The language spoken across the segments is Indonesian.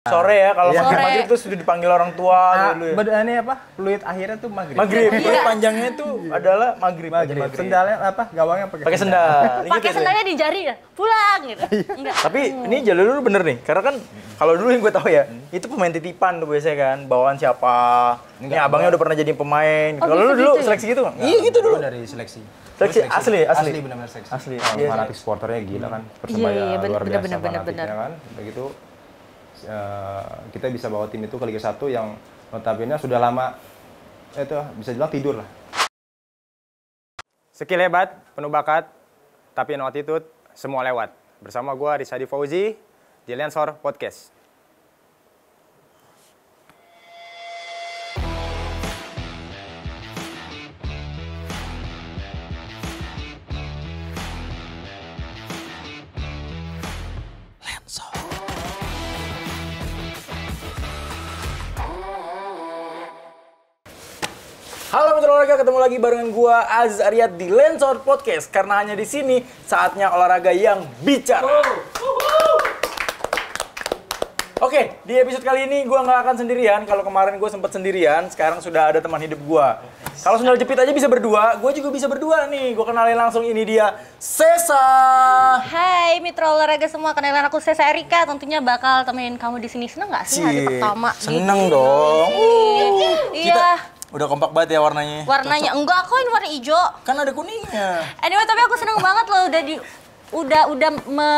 Sore ya, kalau Iya. maghrib Sore. maghrib tuh sudah dipanggil orang tua Ah, dulu ya. bed- ini apa? Fluid akhirnya tuh maghrib. Maghrib, Iya. fluid panjangnya itu adalah maghrib. aja Maghrib. Sendalnya apa? Gawangnya pakai Pakai sendal. Gitu Pakai tuh. sendalnya di jari ya, pulang gitu. Enggak. Tapi ini jalur lu bener nih, karena kan kalau dulu yang gue tahu ya, itu pemain titipan tuh biasanya kan, bawaan siapa. Ini abangnya udah pernah jadi pemain. Oh, kalau lu gitu dulu gitu ya? seleksi gitu nggak? Iya gitu dulu. Dari seleksi. Seleksi, Gua asli, asli. Asli benar-benar seleksi. Asli, Oh, iya. fanatik supporternya gila kan. Iya, Persebaya iya, bener, luar biasa bener, bener, bener. kan. Begitu eh, kita bisa bawa tim itu ke Liga 1 yang notabene sudah lama eh, itu bisa dibilang tidur lah. Skill hebat, penuh bakat, tapi no attitude, semua lewat. Bersama gua Rizadi Fauzi di Lensor Podcast. Olahraga, ketemu lagi barengan gua Aziz Aryat di Lensor Podcast karena hanya di sini saatnya olahraga yang bicara. Oke, di episode kali ini gua nggak akan sendirian. Kalau kemarin gua sempat sendirian, sekarang sudah ada teman hidup gua. Kalau sendal jepit aja bisa berdua, gua juga bisa berdua nih. Gua kenalin langsung ini dia, Sesa. Hai mitra olahraga semua, kenalan aku Sesa Erika. Tentunya bakal temenin kamu di sini. Seneng nggak sih hari pertama? Seneng dong. Iya. Udah kompak banget ya warnanya. Warnanya enggak kok ini warna hijau. Kan ada kuningnya. Anyway, tapi aku seneng banget loh udah di udah udah me,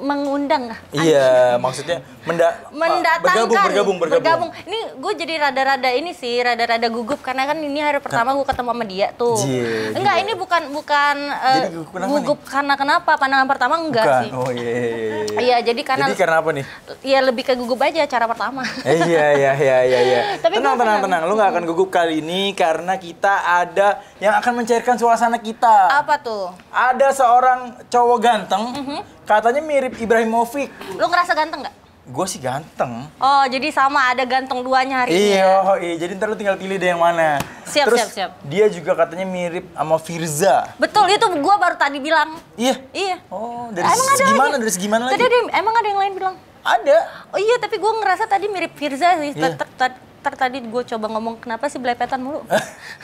mengundang? Iya, maksudnya menda mendatangkan bergabung, bergabung, bergabung. Ini gue jadi rada-rada ini sih, rada-rada gugup karena kan ini hari pertama gue ketemu sama dia tuh. Jie, enggak, ini bukan bukan eh, Jadi gugup kenapa gugup karena kenapa? Pandangan pertama enggak Bukan. sih. Oh iya. iya, iya. Iya, jadi karena Jadi karena apa nih? ya lebih ke gugup aja cara pertama. Eh, iya iya iya iya iya. Tapi tenang tenang tenang. Lu nggak akan gugup kali ini karena kita ada yang akan mencairkan suasana kita. Apa tuh? Ada seorang cowok ganteng, Mhm. Katanya mirip Ibrahimovic. Lu ngerasa ganteng nggak? Gue sih ganteng. Oh, jadi sama ada ganteng duanya hari ini. ya? Iya, oh, iya. Jadi ntar lu tinggal pilih deh yang mana. Siap, Terus siap, siap. dia juga katanya mirip sama Firza. Betul, itu gua baru tadi bilang. Iya. Iya. Oh, dari Emang ada segi lagi? mana? Dari segi mana Tadi lagi? ada emang ada yang lain bilang. Ada. Oh iya, tapi gue ngerasa tadi mirip Firza sih. Iya. Ter, ter- ter- ter- tadi gue coba ngomong kenapa sih belepetan mulu.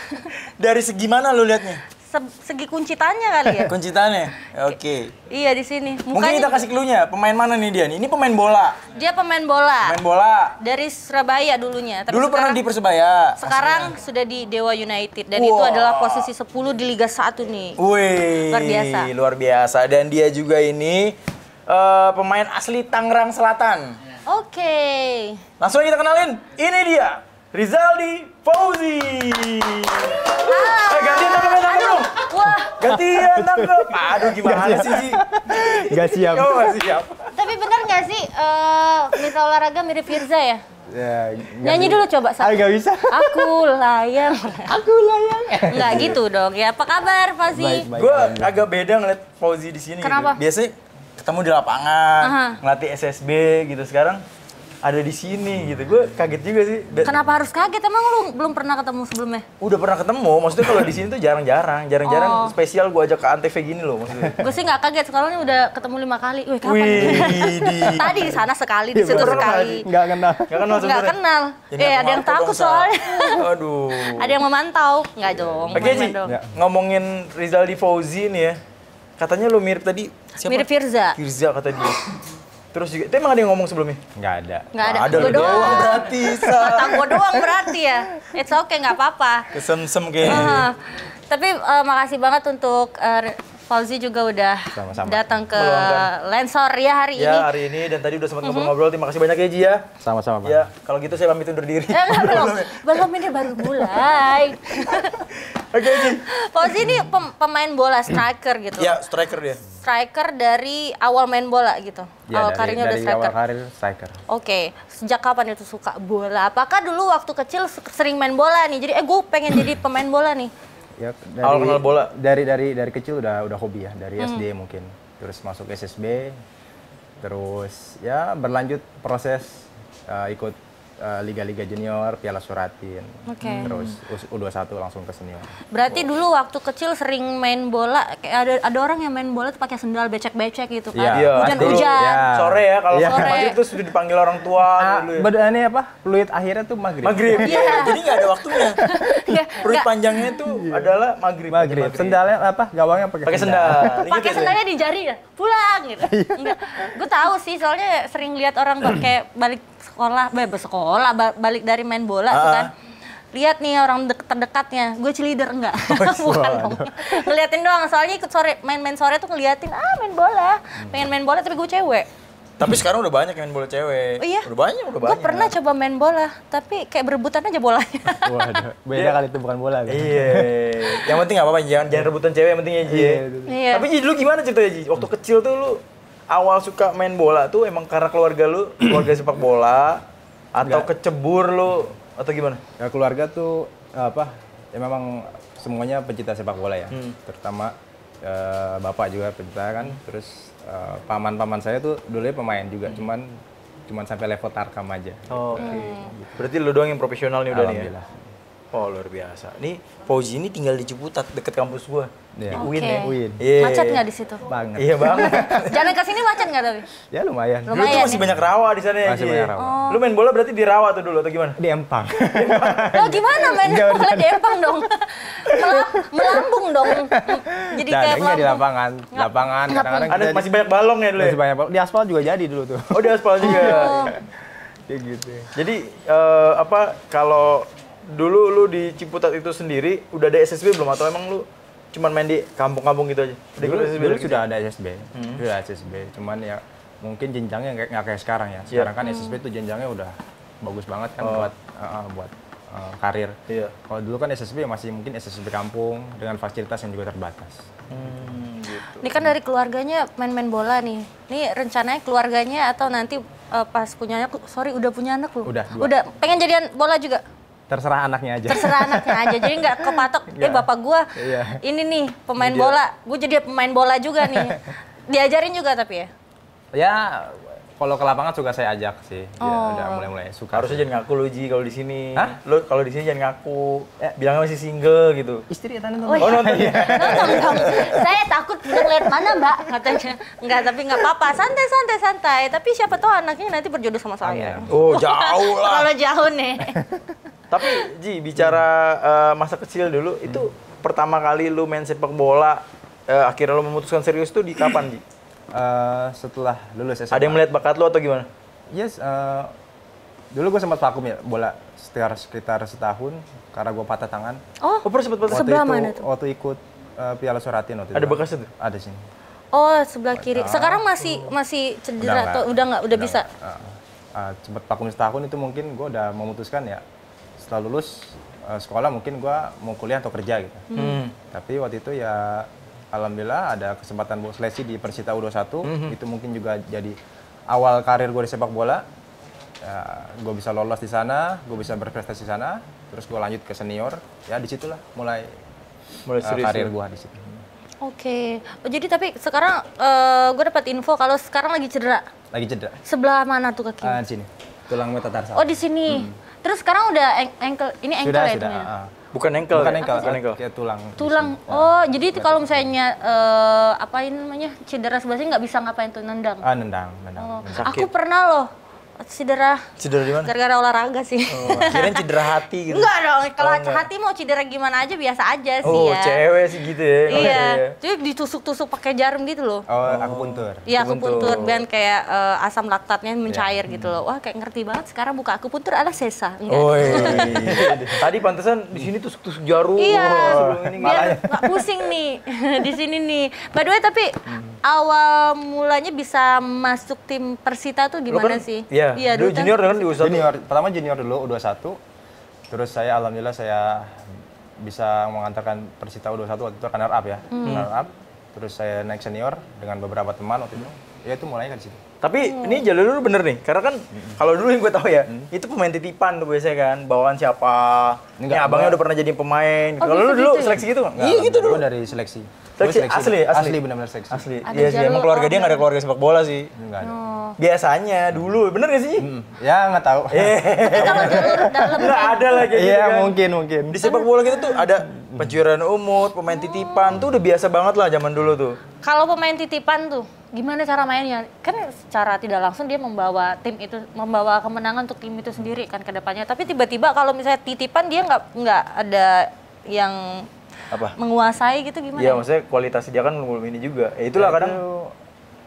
dari segi mana lu liatnya? Se- segi kuncitannya kali ya. Kuncitannya. Oke. iya di sini. Mungkin Mukanya kita kasih clue-nya. Pemain mana nih dia? nih? Ini pemain bola. dia pemain bola Pemain bola. dari Surabaya dulunya. Tapi Dulu pernah sekarang, di Persebaya. sekarang sudah di Dewa United dan itu Wah. adalah posisi 10 di Liga 1 nih. Wih, Luar biasa. luar biasa. Dan dia juga ini eh, pemain asli Tangerang Selatan. Oke. Langsung aja kita kenalin. Ini dia, Rizaldi Fauzi. Eh, gantian tangkap, tangkap dong. Wah, Gantian tangkap. Aduh, gimana sih, Ji? Gak siap. Kamu nggak siap? tapi benar nggak sih eh mitra olahraga mirip Firza ya? Ya, Nyanyi dulu coba. Sa. Ah, gak bisa. Aku layang. Aku layang. Nggak gitu dong ya. Apa kabar, baik. Gue agak beda ngeliat Fauzi di sini. Kenapa? Gitu. Biasanya ketemu di lapangan, Aha. ngelatih SSB gitu. Sekarang ada di sini gitu. Gue kaget juga sih. Da- Kenapa harus kaget? Emang lu belum pernah ketemu sebelumnya? Udah pernah ketemu, maksudnya kalau di sini tuh jarang-jarang, jarang-jarang Oh. spesial gue ajak ke Antv gini loh maksudnya. Gue sih nggak kaget, sekarang ini udah ketemu lima kali. Wih, kapan? Wih, di. Tadi di sana sekali, di situ bener sekali. Gak kenal. Gak kenal Nggak kenal. Eh, ada yang takut Sa. soalnya. Aduh. Ada yang memantau. Nggak dong. Oke dong. Ya. ngomongin Rizaldi Fauzi nih ya. Katanya lu mirip tadi siapa? Mirip Firza. Firza kata dia. Terus juga, itu emang ada yang ngomong sebelumnya? Gak ada. Nggak ada. Ada lu doang. doang berarti, Sa. Kata gue doang berarti ya. It's okay, nggak apa-apa. Kesem-sem kayaknya. Ah, tapi eh, makasih banget untuk eh, Fauzi juga udah Sama-sama. datang ke Meluangkan. Lensor ya hari Ya ini. hari ini dan tadi udah sempat ngobrol-ngobrol. Terima kasih banyak ya Ji ya. Sama-sama, Pak. Ya kalau gitu saya pamit undur diri. Eh, enggak, belum, belum ini baru mulai. Oke Ji. Fauzi ini pem- pemain bola striker gitu. Ya striker dia. Striker dari awal main bola gitu. Ya, awal dari, karirnya udah dari striker. awal karir striker. Oke, sejak kapan itu suka bola? Apakah dulu waktu kecil se- sering main bola nih? Jadi eh gue pengen jadi pemain bola nih. Ya, dari, Awal kenal bola? Dari dari dari kecil udah udah hobi ya, dari Hmm. SD mungkin. Terus masuk SSB, terus ya berlanjut proses uh, ikut liga-liga junior, Piala Suratin. Oke. Terus U- U21 langsung ke senior. Berarti dulu waktu kecil sering main bola, kayak ada ada orang yang main bola tuh pakai sendal becek-becek gitu kan. Iya, Iya, Hujan-hujan. pasti. Iya. Sore ya, kalau Iya. sore maghrib tuh sudah dipanggil orang tua Ah, dulu ya. ini apa? Fluid akhirnya tuh maghrib. Maghrib. Iya. Jadi nggak ada waktunya. Iya, nggak. panjangnya itu adalah maghrib. Maghrib. Sendalnya apa? Gawangnya pakai Pakai sendal. Pakai ya? sendalnya di jari ya pulang gitu enggak gue tahu sih soalnya sering lihat orang pakai balik sekolah bebas sekolah ba- balik dari main bola tuh Ah. kan lihat nih orang dek- terdekatnya gue cilider enggak bukan dong ngeliatin doang soalnya ikut sore main-main sore tuh ngeliatin ah main bola pengen main bola tapi gue cewek Tapi sekarang udah banyak yang main bola cewek. Oh iya? Udah banyak, udah gue banyak. pernah coba main bola tapi kayak berebutan aja bolanya Waduh, beda kali itu bukan bola. kan? Iya. yang penting apa-apa, jangan jangan rebutan cewek yang penting ya Ji. ya. Iya. Iya. Tapi Ji dulu gimana ceritanya Ji? Waktu kecil tuh lu awal suka main bola tuh emang karena keluarga lu, keluarga sepak bola atau kecebur lu atau gimana? Ya, keluarga tuh apa? Ya memang semuanya pencinta sepak bola ya. Hmm. Terutama eh, bapak juga pencinta kan. Terus eh, paman-paman saya tuh dulunya pemain juga, Hmm. cuman cuman sampai level tarkam aja. Oke. Berarti lu doang yang profesional nih udah nih ya? Oh luar biasa. Nih Fauzi ini tinggal di Ciputat deket kampus gua. Iya. Di UIN ya. Uin. Iya. macet nggak di situ Banget. Iya banget. jalan ke sini macet nggak tapi Ya lumayan. Dulu tuh Lumayan masih ya? banyak rawa di sana ya Masih banyak rawa. Lu main bola berarti di rawa tuh dulu atau gimana? Di Empang. Oh gimana main bola di Empang dong? Mela- melambung dong. Jadi Nah, kayak enggak di melambung. lapangan. Lapangan kadang-kadang Ada masih banyak balong ya dulu ya? masih banyak di aspal juga jadi dulu tuh. Oh di aspal juga. Kayak gitu. Jadi eh, apa kalau dulu lu di Ciputat itu sendiri udah ada SSB belum atau emang lu cuman main di kampung-kampung gitu aja? Udah Dulu, SSB dulu dari sudah ada SSB, Hmm. sudah ada SSB. Cuman ya mungkin jenjangnya nggak kayak sekarang ya. Sekarang kan SSB tuh jenjangnya udah bagus banget kan Iya. Oh. buat uh, uh, buat uh, karir. Iya. Kalau dulu kan SSB masih mungkin SSB kampung dengan fasilitas yang juga terbatas. Hmm, gitu. Ini kan dari keluarganya main-main bola nih. Ini rencananya keluarganya atau nanti eh, pas punya anak, sorry udah punya anak lu? Udah, dua. Udah, pengen jadian bola juga? Terserah anaknya aja. Terserah anaknya aja, jadi nggak kepatok, eh Nggak. bapak gua Iya. ini nih pemain bola, gue jadi pemain bola juga nih. Diajarin juga tapi ya? ya kalau ke lapangan suka saya ajak sih. Ya, Oh. udah mulai-mulai suka. Harusnya jangan ngaku lu Ji kalau di sini. Hah? Lu kalau di sini jangan ngaku. Bilangnya masih single gitu. istri ya tanda Oh, Oh, nonton ya? Nonton dong. Saya takut lihat mana mbak katanya. Enggak, tapi nggak apa-apa. Santai, santai, santai. Tapi siapa tahu anaknya nanti berjodoh sama saya. Amin. Oh, jauh lah. Kalau jauh nih. Tapi Ji, bicara eh, masa kecil dulu, itu pertama kali lu main sepak bola, eh, akhirnya lu memutuskan serius tuh di kapan, Ji? Eh, setelah lulus SMA. Ada yang melihat bakat lu atau gimana? Yes, eh, dulu gue sempat vakum ya bola sekitar sekitar setahun karena gue patah tangan. Oh, Oh, pernah sempet patah? Sebelah itu, mana tuh? Waktu ikut eh, Piala Suratin waktu Ada itu. bekasnya tuh? Ada sini. oh sebelah kiri. Sekarang masih masih cedera atau udah nggak? Udah bisa? Eh, eh, sempat vakum setahun itu mungkin gue udah memutuskan ya setelah lulus eh, sekolah mungkin gue mau kuliah atau kerja gitu. Hmm. Tapi waktu itu ya alhamdulillah ada kesempatan buat seleksi di Persita U21 Mhm. itu mungkin juga jadi awal karir gue di sepak bola. Ya, gue bisa lolos di sana, gue bisa berprestasi di sana, terus gue lanjut ke senior. Ya di situlah mulai Mulai eh, serius. karir ya? gue di situ. Oke. Oh, jadi tapi sekarang gue dapat info kalau sekarang lagi cedera. Lagi cedera. Sebelah mana tuh kaki? Di sini. Tulang metatarsal. Oh di sini. Terus sekarang udah ankle, ini ankle sudah ya? sudah. namanya? ah. Bukan ankle. Bukan ya? ankle, Bukan ankle. kayak tulang. Tulang. Oh, jadi itu kalau misalnya eh, apa ini namanya cedera sebelah sini nggak bisa ngapain tuh nendang. Ah, nendang, nendang. Oh, nendang. aku pernah loh cedera Cedera di mana? gara-gara olahraga sih. Oh, kirain cedera hati gitu. Enggak dong, kalau Oh, enggak. hati mau cedera gimana aja biasa aja sih Oh, ya. cewek sih gitu ya. Iya, jadi ditusuk-tusuk pakai jarum gitu loh. Oh, aku puntur. Iya, Akupuntur. akupuntur dan kayak eh, asam laktatnya mencair gitu loh. Wah, kayak ngerti banget sekarang buka akupuntur ada sesa. Enggak. Oh, Tadi pantesan di sini tusuk-tusuk jarum. Iya, biar nggak pusing nih di sini nih. By the way, tapi awal mulanya bisa masuk tim Persita tuh gimana kan- sih? Iya, dulu kan- junior kan di U21. Junior, pertama junior dulu U21. Terus saya alhamdulillah saya bisa mengantarkan Persita U21 waktu itu runner up ya. Runner up. Terus saya naik senior dengan beberapa teman waktu itu. Ya itu mulainya dari situ. Tapi ini jalur lu bener nih, karena kan kalau dulu yang gue tahu ya, itu pemain titipan tuh biasanya kan, bawaan siapa. Enggak, Ini abangnya udah pernah jadi pemain. Oh, kalau lu gitu dulu gitu ya? seleksi gitu nggak? Nggak, Iya gitu dulu. dari seleksi. Seksi, asli, asli. Asli benar-benar seksi. Asli. Ada Iya sih, emang keluarga dia nggak ada keluarga sepak bola sih. Enggak ada. Biasanya dulu, bener gak sih? Hmm, Ya nggak tahu. Tapi kalau jalur dalam Nggak ada lagi gitu Iya kan. mungkin mungkin. Di sepak bola gitu tuh ada pencurian umut, pemain titipan tuh udah biasa banget lah zaman dulu tuh. Kalau pemain titipan tuh, gimana cara mainnya? Kan secara tidak langsung dia membawa tim itu, membawa kemenangan untuk tim itu sendiri kan ke depannya. Tapi tiba-tiba kalau misalnya titipan dia nggak nggak ada yang Apa? menguasai gitu gimana? Iya, maksudnya kualitas dia kan belum ini juga. Ya itulah Ya, kadang itu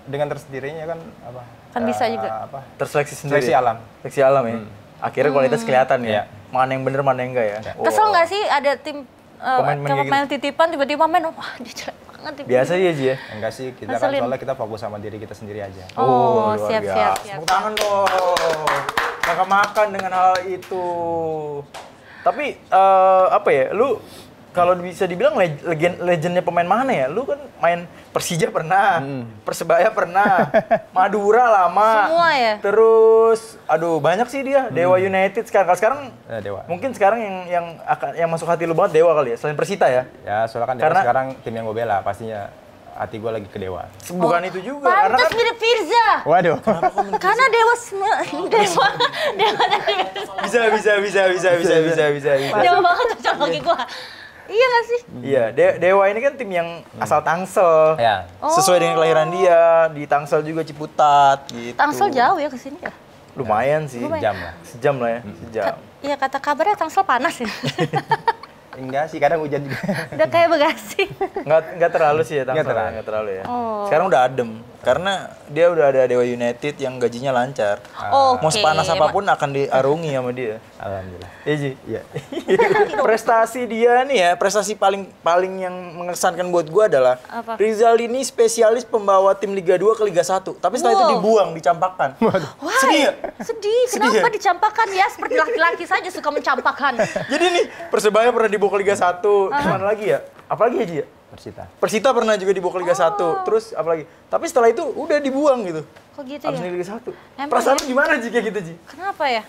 dengan tersendirinya kan apa? Kan bisa eh, juga. Apa? terseleksi sendiri. Seleksi alam. Seleksi alam ya. Akhirnya kualitas kelihatan ya. Iya. Mana yang bener, mana yang enggak ya. Oh. Kesel nggak sih ada tim uh, pemain titipan tiba-tiba main, wah dia jelek banget. Biasa ini." ya Ji ya. Enggak sih, kita kan soalnya kita fokus sama diri kita sendiri aja. Oh, luar siap, biasa. siap, tangan dong. Kakak makan dengan hal itu. Tapi eh, apa ya, lu kalau bisa dibilang legend legendnya pemain mana ya? Lu kan main Persija pernah, hmm. Persebaya pernah, Madura lama. Semua ya. Terus aduh banyak sih dia, Dewa hmm. United sekarang sekarang ya, Dewa. Mungkin sekarang yang yang akan yang masuk hati lu banget Dewa kali ya, selain Persita ya. Ya, soalnya kan Dewa karena, sekarang tim yang gue bela pastinya hati gue lagi ke dewa. Bukan oh. itu juga. Pantas kan mirip. Firza. Waduh. Karena dewa dewa dewa tadi. Bisa bisa bisa bisa bisa bisa bisa. Dewa banget cocok lagi gue. Iya gak sih? Iya, De- Dewa ini kan tim yang asal Tangsel. Ya. Sesuai dengan kelahiran dia, di Tangsel juga Ciputat gitu. Tangsel jauh ya ke sini ya. Lumayan sih. Lumayan. Jam lah. Sejam lah ya, sejam. Iya kata kabarnya Tangsel panas ya. Enggak sih, kadang hujan juga. Udah kayak Bekasi. Nggak, nggak terlalu sih ya Tangsel, Nggak terlalu. nggak terlalu ya. Oh. Sekarang udah adem, karena dia udah ada Dewa United yang gajinya lancar. Oke. Mau sepanas apa pun akan diarungi sama dia. Alhamdulillah. Iya Ji? Iya. prestasi dia nih ya, prestasi paling paling yang mengesankan buat gua adalah Apa? Rizal ini spesialis pembawa tim Liga 2 ke Liga 1. Tapi setelah itu Wow. dibuang, dicampakkan. Why? Sedih ya? Sedih. Sedih Kenapa ya? dicampakkan ya? Seperti laki-laki saja suka mencampakkan. Jadi nih, Persebaya pernah dibawa ke Liga 1. Gimana lagi ya? Apalagi ya, Ji? ya? Persita. Persita pernah juga dibawa ke Liga 1. Terus apalagi? Tapi setelah itu udah dibuang gitu. Kok gitu Abis ya? Liga 1. Emang Perasaan ya? lu gimana Ji kayak gitu, Ji? Kenapa ya?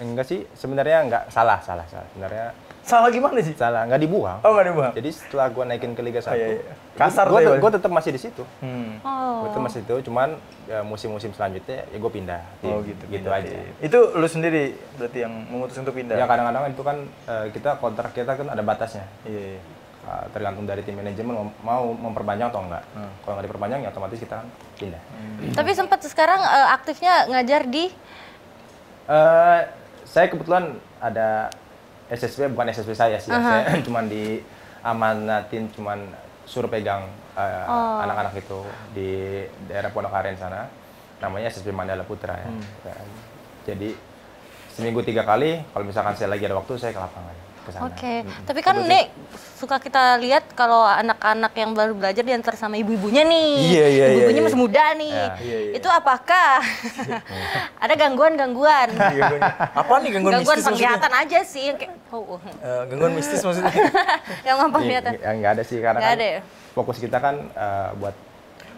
Enggak sih, sebenarnya enggak salah, salah, salah. Sebenarnya Salah gimana, Ji? salah, enggak dibuang. Oh, nggak dibuang? Jadi setelah gua naikin ke Liga 1, Oh, iya, iya. Kasar gua, tuh ya, gua, gua tetap masih di situ. Hmm. Oh. Gua tetap masih itu, cuman ya, musim-musim selanjutnya ya gue pindah. tim. Oh gitu, gitu pindah aja. tim. Itu lu sendiri berarti yang memutus untuk pindah? Ya kadang-kadang itu kan eh, kita kontrak kita kan ada batasnya. Iya, iya. Uh, tergantung dari tim manajemen mau- memperpanjang atau enggak. Hmm. Kalau nggak diperpanjang ya otomatis kita kan pindah. Tapi sempat sekarang eh, aktifnya ngajar di Eh, saya kebetulan ada SSB bukan SSB saya sih. ya. Saya cuman diamanatin cuman suruh pegang eh, Oh. anak-anak itu di daerah Pondok Aren sana. Namanya SSB Mandala Putra ya. Hmm. Jadi seminggu tiga kali kalau misalkan saya lagi ada waktu saya ke lapangan ke sana. Oke, tapi kan nih suka kita lihat kalau anak-anak yang baru belajar diantar sama ibu-ibunya nih. Iya, iya, Ibu-ibunya iya, masih muda nih. Iya. Iya, iya. Itu apakah ada gangguan-gangguan? Gangguan- Apa nih gangguan, Gangguan mistis maksudnya? penglihatan aja sih. yang Kayak, oh, Eh, gangguan mistis maksudnya? yang apa Iya, penglihatan? nggak- nggak ada sih karena Nggak kan ada ya? fokus kita kan eh, buat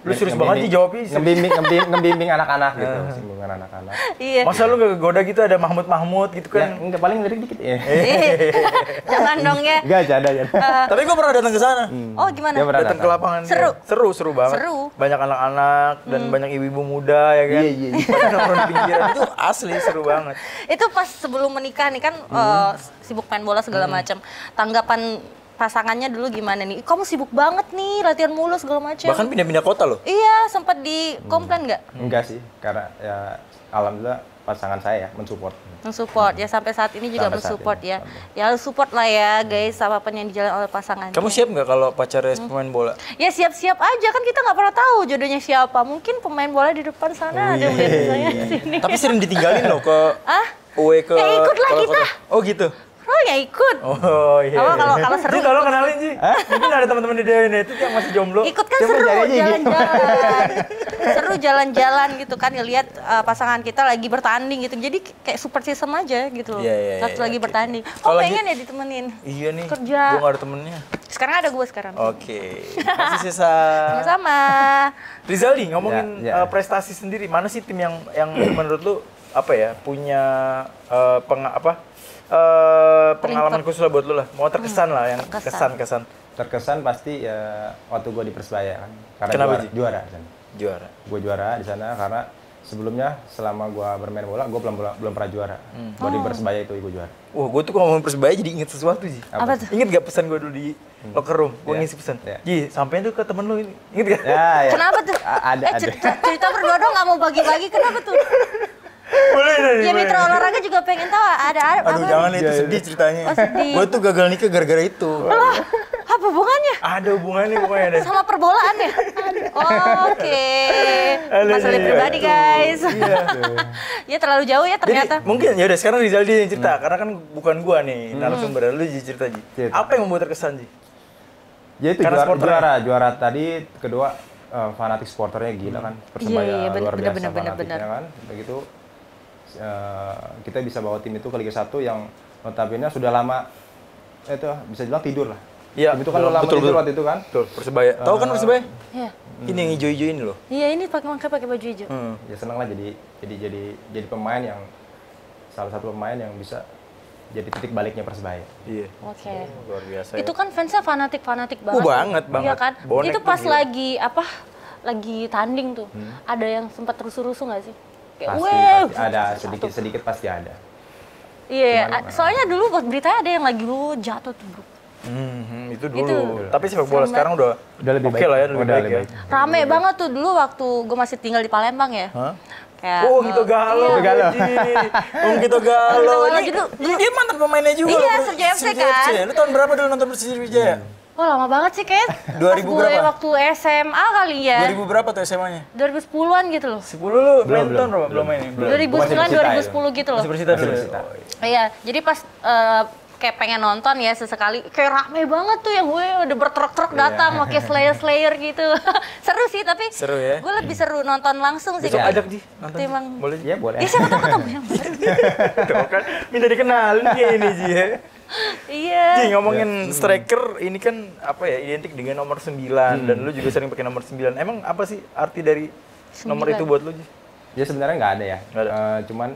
Lu serius banget sih jawabnya, serius. Ngebimbing, ngebimbing, ngebimbing anak-anak gitu, ngebimbing anak-anak. Iya. Masa lu gak goda gitu ada Mahmud-Mahmud gitu Ya, kan? enggak paling lirik dikit ya. Eh, Jangan dong ya. Enggak ada ya. Tapi gua pernah datang ke sana. Oh gimana? Datang ke lapangan. Seru. Seru, seru banget. Seru. Banyak anak-anak dan banyak ibu-ibu muda ya kan? Iya, iya, iya. Pada nongkrong di pinggiran itu asli seru banget. Itu pas sebelum menikah nih kan eh, sibuk main bola segala macam. Tanggapan pasangannya dulu gimana nih? Kamu sibuk banget nih, latihan mulu segala macam. Bahkan pindah-pindah kota loh. Iya, sempat di komplain nggak? Enggak sih, karena ya alhamdulillah pasangan saya ya mensupport. Mensupport ya sampai saat ini juga Sampai mensupport ini, ya. Ya harus support lah ya guys apa pun yang dijalankan oleh pasangan. Kamu siap nggak kalau pacarnya pemain bola? Ya siap-siap aja kan kita nggak pernah tahu jodohnya siapa. Mungkin pemain bola di depan sana ada yang saya sini. Tapi sering ditinggalin loh ke Ah? away ke Ya, ikut lah kalau kita. kota. Oh gitu. Oh ya ikut. Oh iya. Apa iya. kalau- kalau seru Ji, tolong kenalin Ji. Mungkin ada teman-teman di Dewa United yang masih jomblo. Ikut kan Coba seru cari aja gitu. jalan-jalan. seru jalan-jalan gitu kan ngelihat uh, pasangan kita lagi bertanding gitu. Jadi kayak super system aja gitu loh. Iya, iya, Satu iya, lagi oke. bertanding. Oh Kalau lagi- pengen ya ditemenin. Iya nih. Kerja. Gue gak ada temennya. Sekarang ada gue sekarang. Oke. Masih sisa. Sama-sama. Rizaldi ngomongin Ya, ya. eh, prestasi sendiri, mana sih tim yang yang menurut lu apa ya punya eh, peng, apa eh, pengalaman khusus lah buat lu lah. Mau terkesan lah yang terkesan. kesan-kesan Terkesan pasti ya waktu gue di Persebaya kan. Karena Kenapa, juara, juara di sana. juara. Gue juara di sana karena sebelumnya selama gue bermain bola gue belum belum, belum pernah juara. Hmm. Baru Oh. di Persebaya itu gue juara. Wah, gue tuh kalau ngomong Persebaya jadi inget sesuatu sih. Apa tuh? Ingat gak pesan gue dulu di locker room? Gue Iya. ngisi pesan. Iya. Ji, sampein tuh ke temen lu ini. Ingat gak? Ya, ya. Kenapa tuh? A- ada, eh, ada. cerita, cerita berdua dong nggak mau bagi-bagi, kenapa tuh? boleh nih. Ya mitra olahraga juga pengen tahu ada ada Aduh, apa jangan itu sedih ceritanya. Oh, sedih. Gue tuh gagal nikah gara-gara itu. Lah, apa hubungannya? Ada hubungannya pokoknya deh. Sama perbolaan ya? Oh, Oke. Masalah iya. pribadi guys. Iya. ya terlalu jauh ya Jadi ternyata. mungkin ya udah sekarang Rizal dia yang cerita karena kan bukan gua nih narasumber lu Ji cerita Ji. Cerita. Apa yang membuat terkesan Ji? Ya itu Karena juara, juara, juara tadi, kedua eh, fanatik supporternya gila kan. Persebaya Iya, iya, bener, luar bener, biasa bener, bener, fanatiknya bener. kan. Begitu eh, kita bisa bawa tim itu ke Liga 1 yang notabene sudah lama eh, itu bisa dibilang tidur lah. Iya, itu kan betul, lama betul, tidur betul. waktu itu kan. Tuh, Persebaya. Tahu kan Persebaya? Iya. Ini yang hijau-hijau ini loh. Iya, ini pakai makanya pakai baju hijau. Hmm. Ya seneng lah jadi jadi jadi jadi pemain yang salah satu pemain yang bisa jadi titik baliknya Persebaya. Iya. Oke. Luar biasa. Itu ya. kan fansnya fanatik-fanatik Oh, banget. banget, Iya banget. kan? Bonek itu pas lagi apa? Lagi tanding tuh. Ada yang sempat rusuh-rusuh nggak sih? Kayak, Pasti, pasti ada sedikit-sedid pasti ada. Iya, a- soalnya dulu buat beritanya ada yang lagi lu jatuh tuh, bro. Hmm, hmm, itu dulu. Itu. Tapi sepak bola sekarang udah Udah lebih oke baik. lah ya, lebih Udah baik lebih ya. baik. Rame banget tuh dulu waktu gue masih tinggal di Palembang ya. Hah? Kayak, Oh, gitu galau. iya. galau. Ji. Om gitu galau. Gitu galau. Ini, Gitu- ini dia mantan pemainnya juga. Iya, Persija FC kan. Lu tahun berapa dulu nonton Persija Wijaya? Oh lama banget sih kayak. 2000 Pas gue berapa? waktu SMA kali ya. 2000 berapa tuh SMA-nya? 2010-an gitu loh. 10 lu Belum, main belum? Belum belum. main. ya? Belum. 2009 Masih Persita 2010 gitu loh. Masih Persita dulu. Ya? Oh, iya. Iya, jadi pas eh, kayak pengen nonton ya sesekali kayak rame banget tuh yang gue udah bertruk-truk datang pakai slayer-slayer gitu. seru sih tapi Seru ya? gue lebih seru nonton langsung sih. Besok ajak di nonton. Timbang- Boleh? Ya boleh. Ya siapa tahu ketemu yang baru. Tuh kan minta dikenalin kayak ini Ji ya. Iya. Ji ngomongin striker ini kan apa ya identik dengan nomor 9 dan lu juga sering pakai nomor 9. Emang apa sih arti dari nomor Sembilan. itu buat lu Ji? Ya sebenarnya nggak ada ya. Nggak ada. Eh, cuman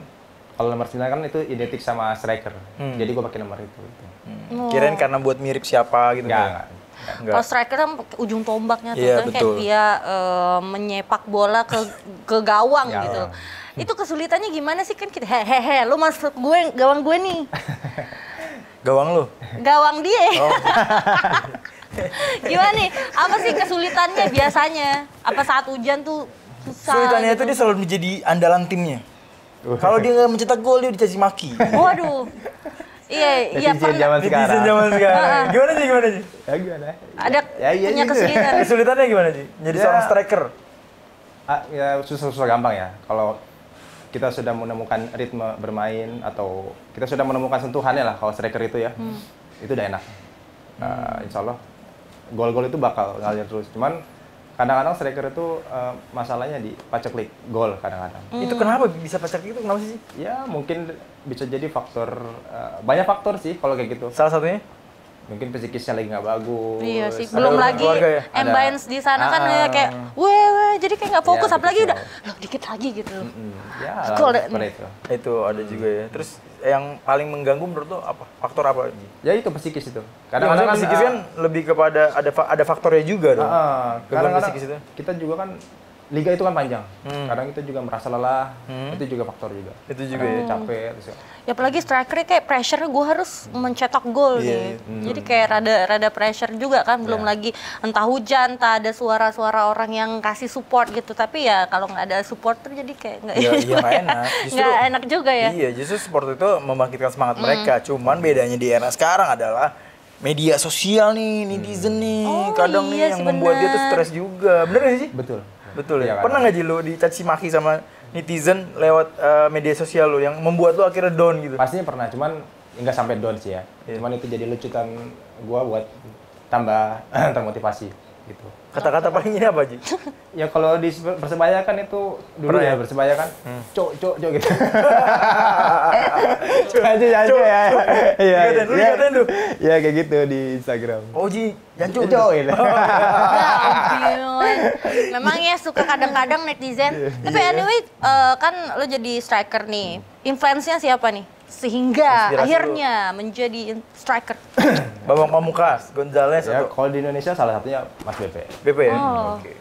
kalau nomor 9 kan itu identik sama striker. Hmm. Jadi gue pakai nomor itu. Oh. Kirain karena buat mirip siapa gitu Enggak, nggak? enggak. Enggak. Kalau striker kan ujung tombaknya tuh Iya, kan kayak dia eh, menyepak bola ke ke gawang Gawang. gitu. Itu kesulitannya gimana sih kan kita hehehe lu masuk gue gawang gue nih. Gawang lu. Gawang dia. Oh. gimana nih? Apa sih kesulitannya biasanya? Apa saat hujan tuh susah? Sulitannya gitu? itu dia selalu menjadi andalan timnya. Kalau dia nggak mencetak gol dia dicaci maki. Waduh. Iya, iya pernah. zaman sekarang. zaman sekarang. Gimana sih gimana sih? Ya gimana? Ada Ya, iya punya gitu. kesulitan. Kesulitannya gimana sih? Jadi Ya. seorang striker. Ah, ya susah-susah gampang ya. Kalau kita sudah menemukan ritme bermain atau kita sudah menemukan sentuhannya lah kalau striker itu ya, Hmm. itu udah enak. Nah, insya Allah gol-gol itu bakal ngalir terus. Cuman kadang-kadang striker itu eh, masalahnya di paceklik gol kadang-kadang. Hmm. Itu kenapa bisa pacak itu? Kenapa sih? Ya mungkin bisa jadi faktor eh, banyak faktor sih kalau kayak gitu. Salah satunya? Mungkin psikisnya lagi nggak bagus. Iya sih, belum lagi ya? Ambience di sana kan Ah, ya kayak weh weh jadi kayak nggak fokus Iya, apalagi betul. udah loh dikit lagi gitu loh. Hmm, ya seperti itu. Itu ada juga ya. Terus yang paling mengganggu menurut lo apa? Faktor apa? Ya itu psikis itu. Kadang-kadang Kadang-kadang psikis kan lebih kepada ada fa- ada faktornya juga dong. Ah, ah. Gangguan kadang-kadang psikis itu. kita juga kan liga itu kan panjang. Hmm. Kadang kita juga merasa lelah. Hmm. Itu juga faktor juga. Itu juga Kadang ya. capek terus ya. Ya apalagi striker kayak pressure gue harus mencetak gol Iya, nih. Jadi kayak rada rada pressure juga kan belum Iya. lagi entah hujan, entah ada suara-suara orang yang kasih support gitu. Tapi ya kalau nggak ada supporter jadi kayak nggak Iya, iya juga nggak ya. enak. Justru- enak juga ya. Iya, justru sport itu membangkitkan semangat mereka. Cuman bedanya di era sekarang adalah media sosial nih, netizen nih, Oh, kadang iya nih yang sih, membuat dia tuh stres juga. Bener gak sih? Betul. Betul ya. Iya, Pernah kadang. nggak Ji lu dicaci maki sama netizen lewat eh, media sosial lu yang membuat lu akhirnya down gitu? Pastinya pernah, cuman nggak sampai down sih ya. Iya. Cuman itu jadi lucutan gua buat tambah termotivasi gitu. Kata-kata paling ini apa Ji? Ya kalau di persebaya kan itu dulu Pernah ya? ya persebaya kan, cok cok cok gitu. Cok aja aja ya. Iya. Dikatain, lu iya. Ya kayak gitu di Instagram. Oh Ji, jancu. Cok gitu. Ya ampun. Memang ya suka kadang-kadang netizen. Tapi anyway, eh, kan lo jadi striker nih. Influence-nya siapa nih? Sehingga Inspirasi akhirnya menjadi striker. Bambang Pamungkas, Gonzales Ya, atau kalau di Indonesia salah satunya Mas BP. BP ya? Oh. Oke.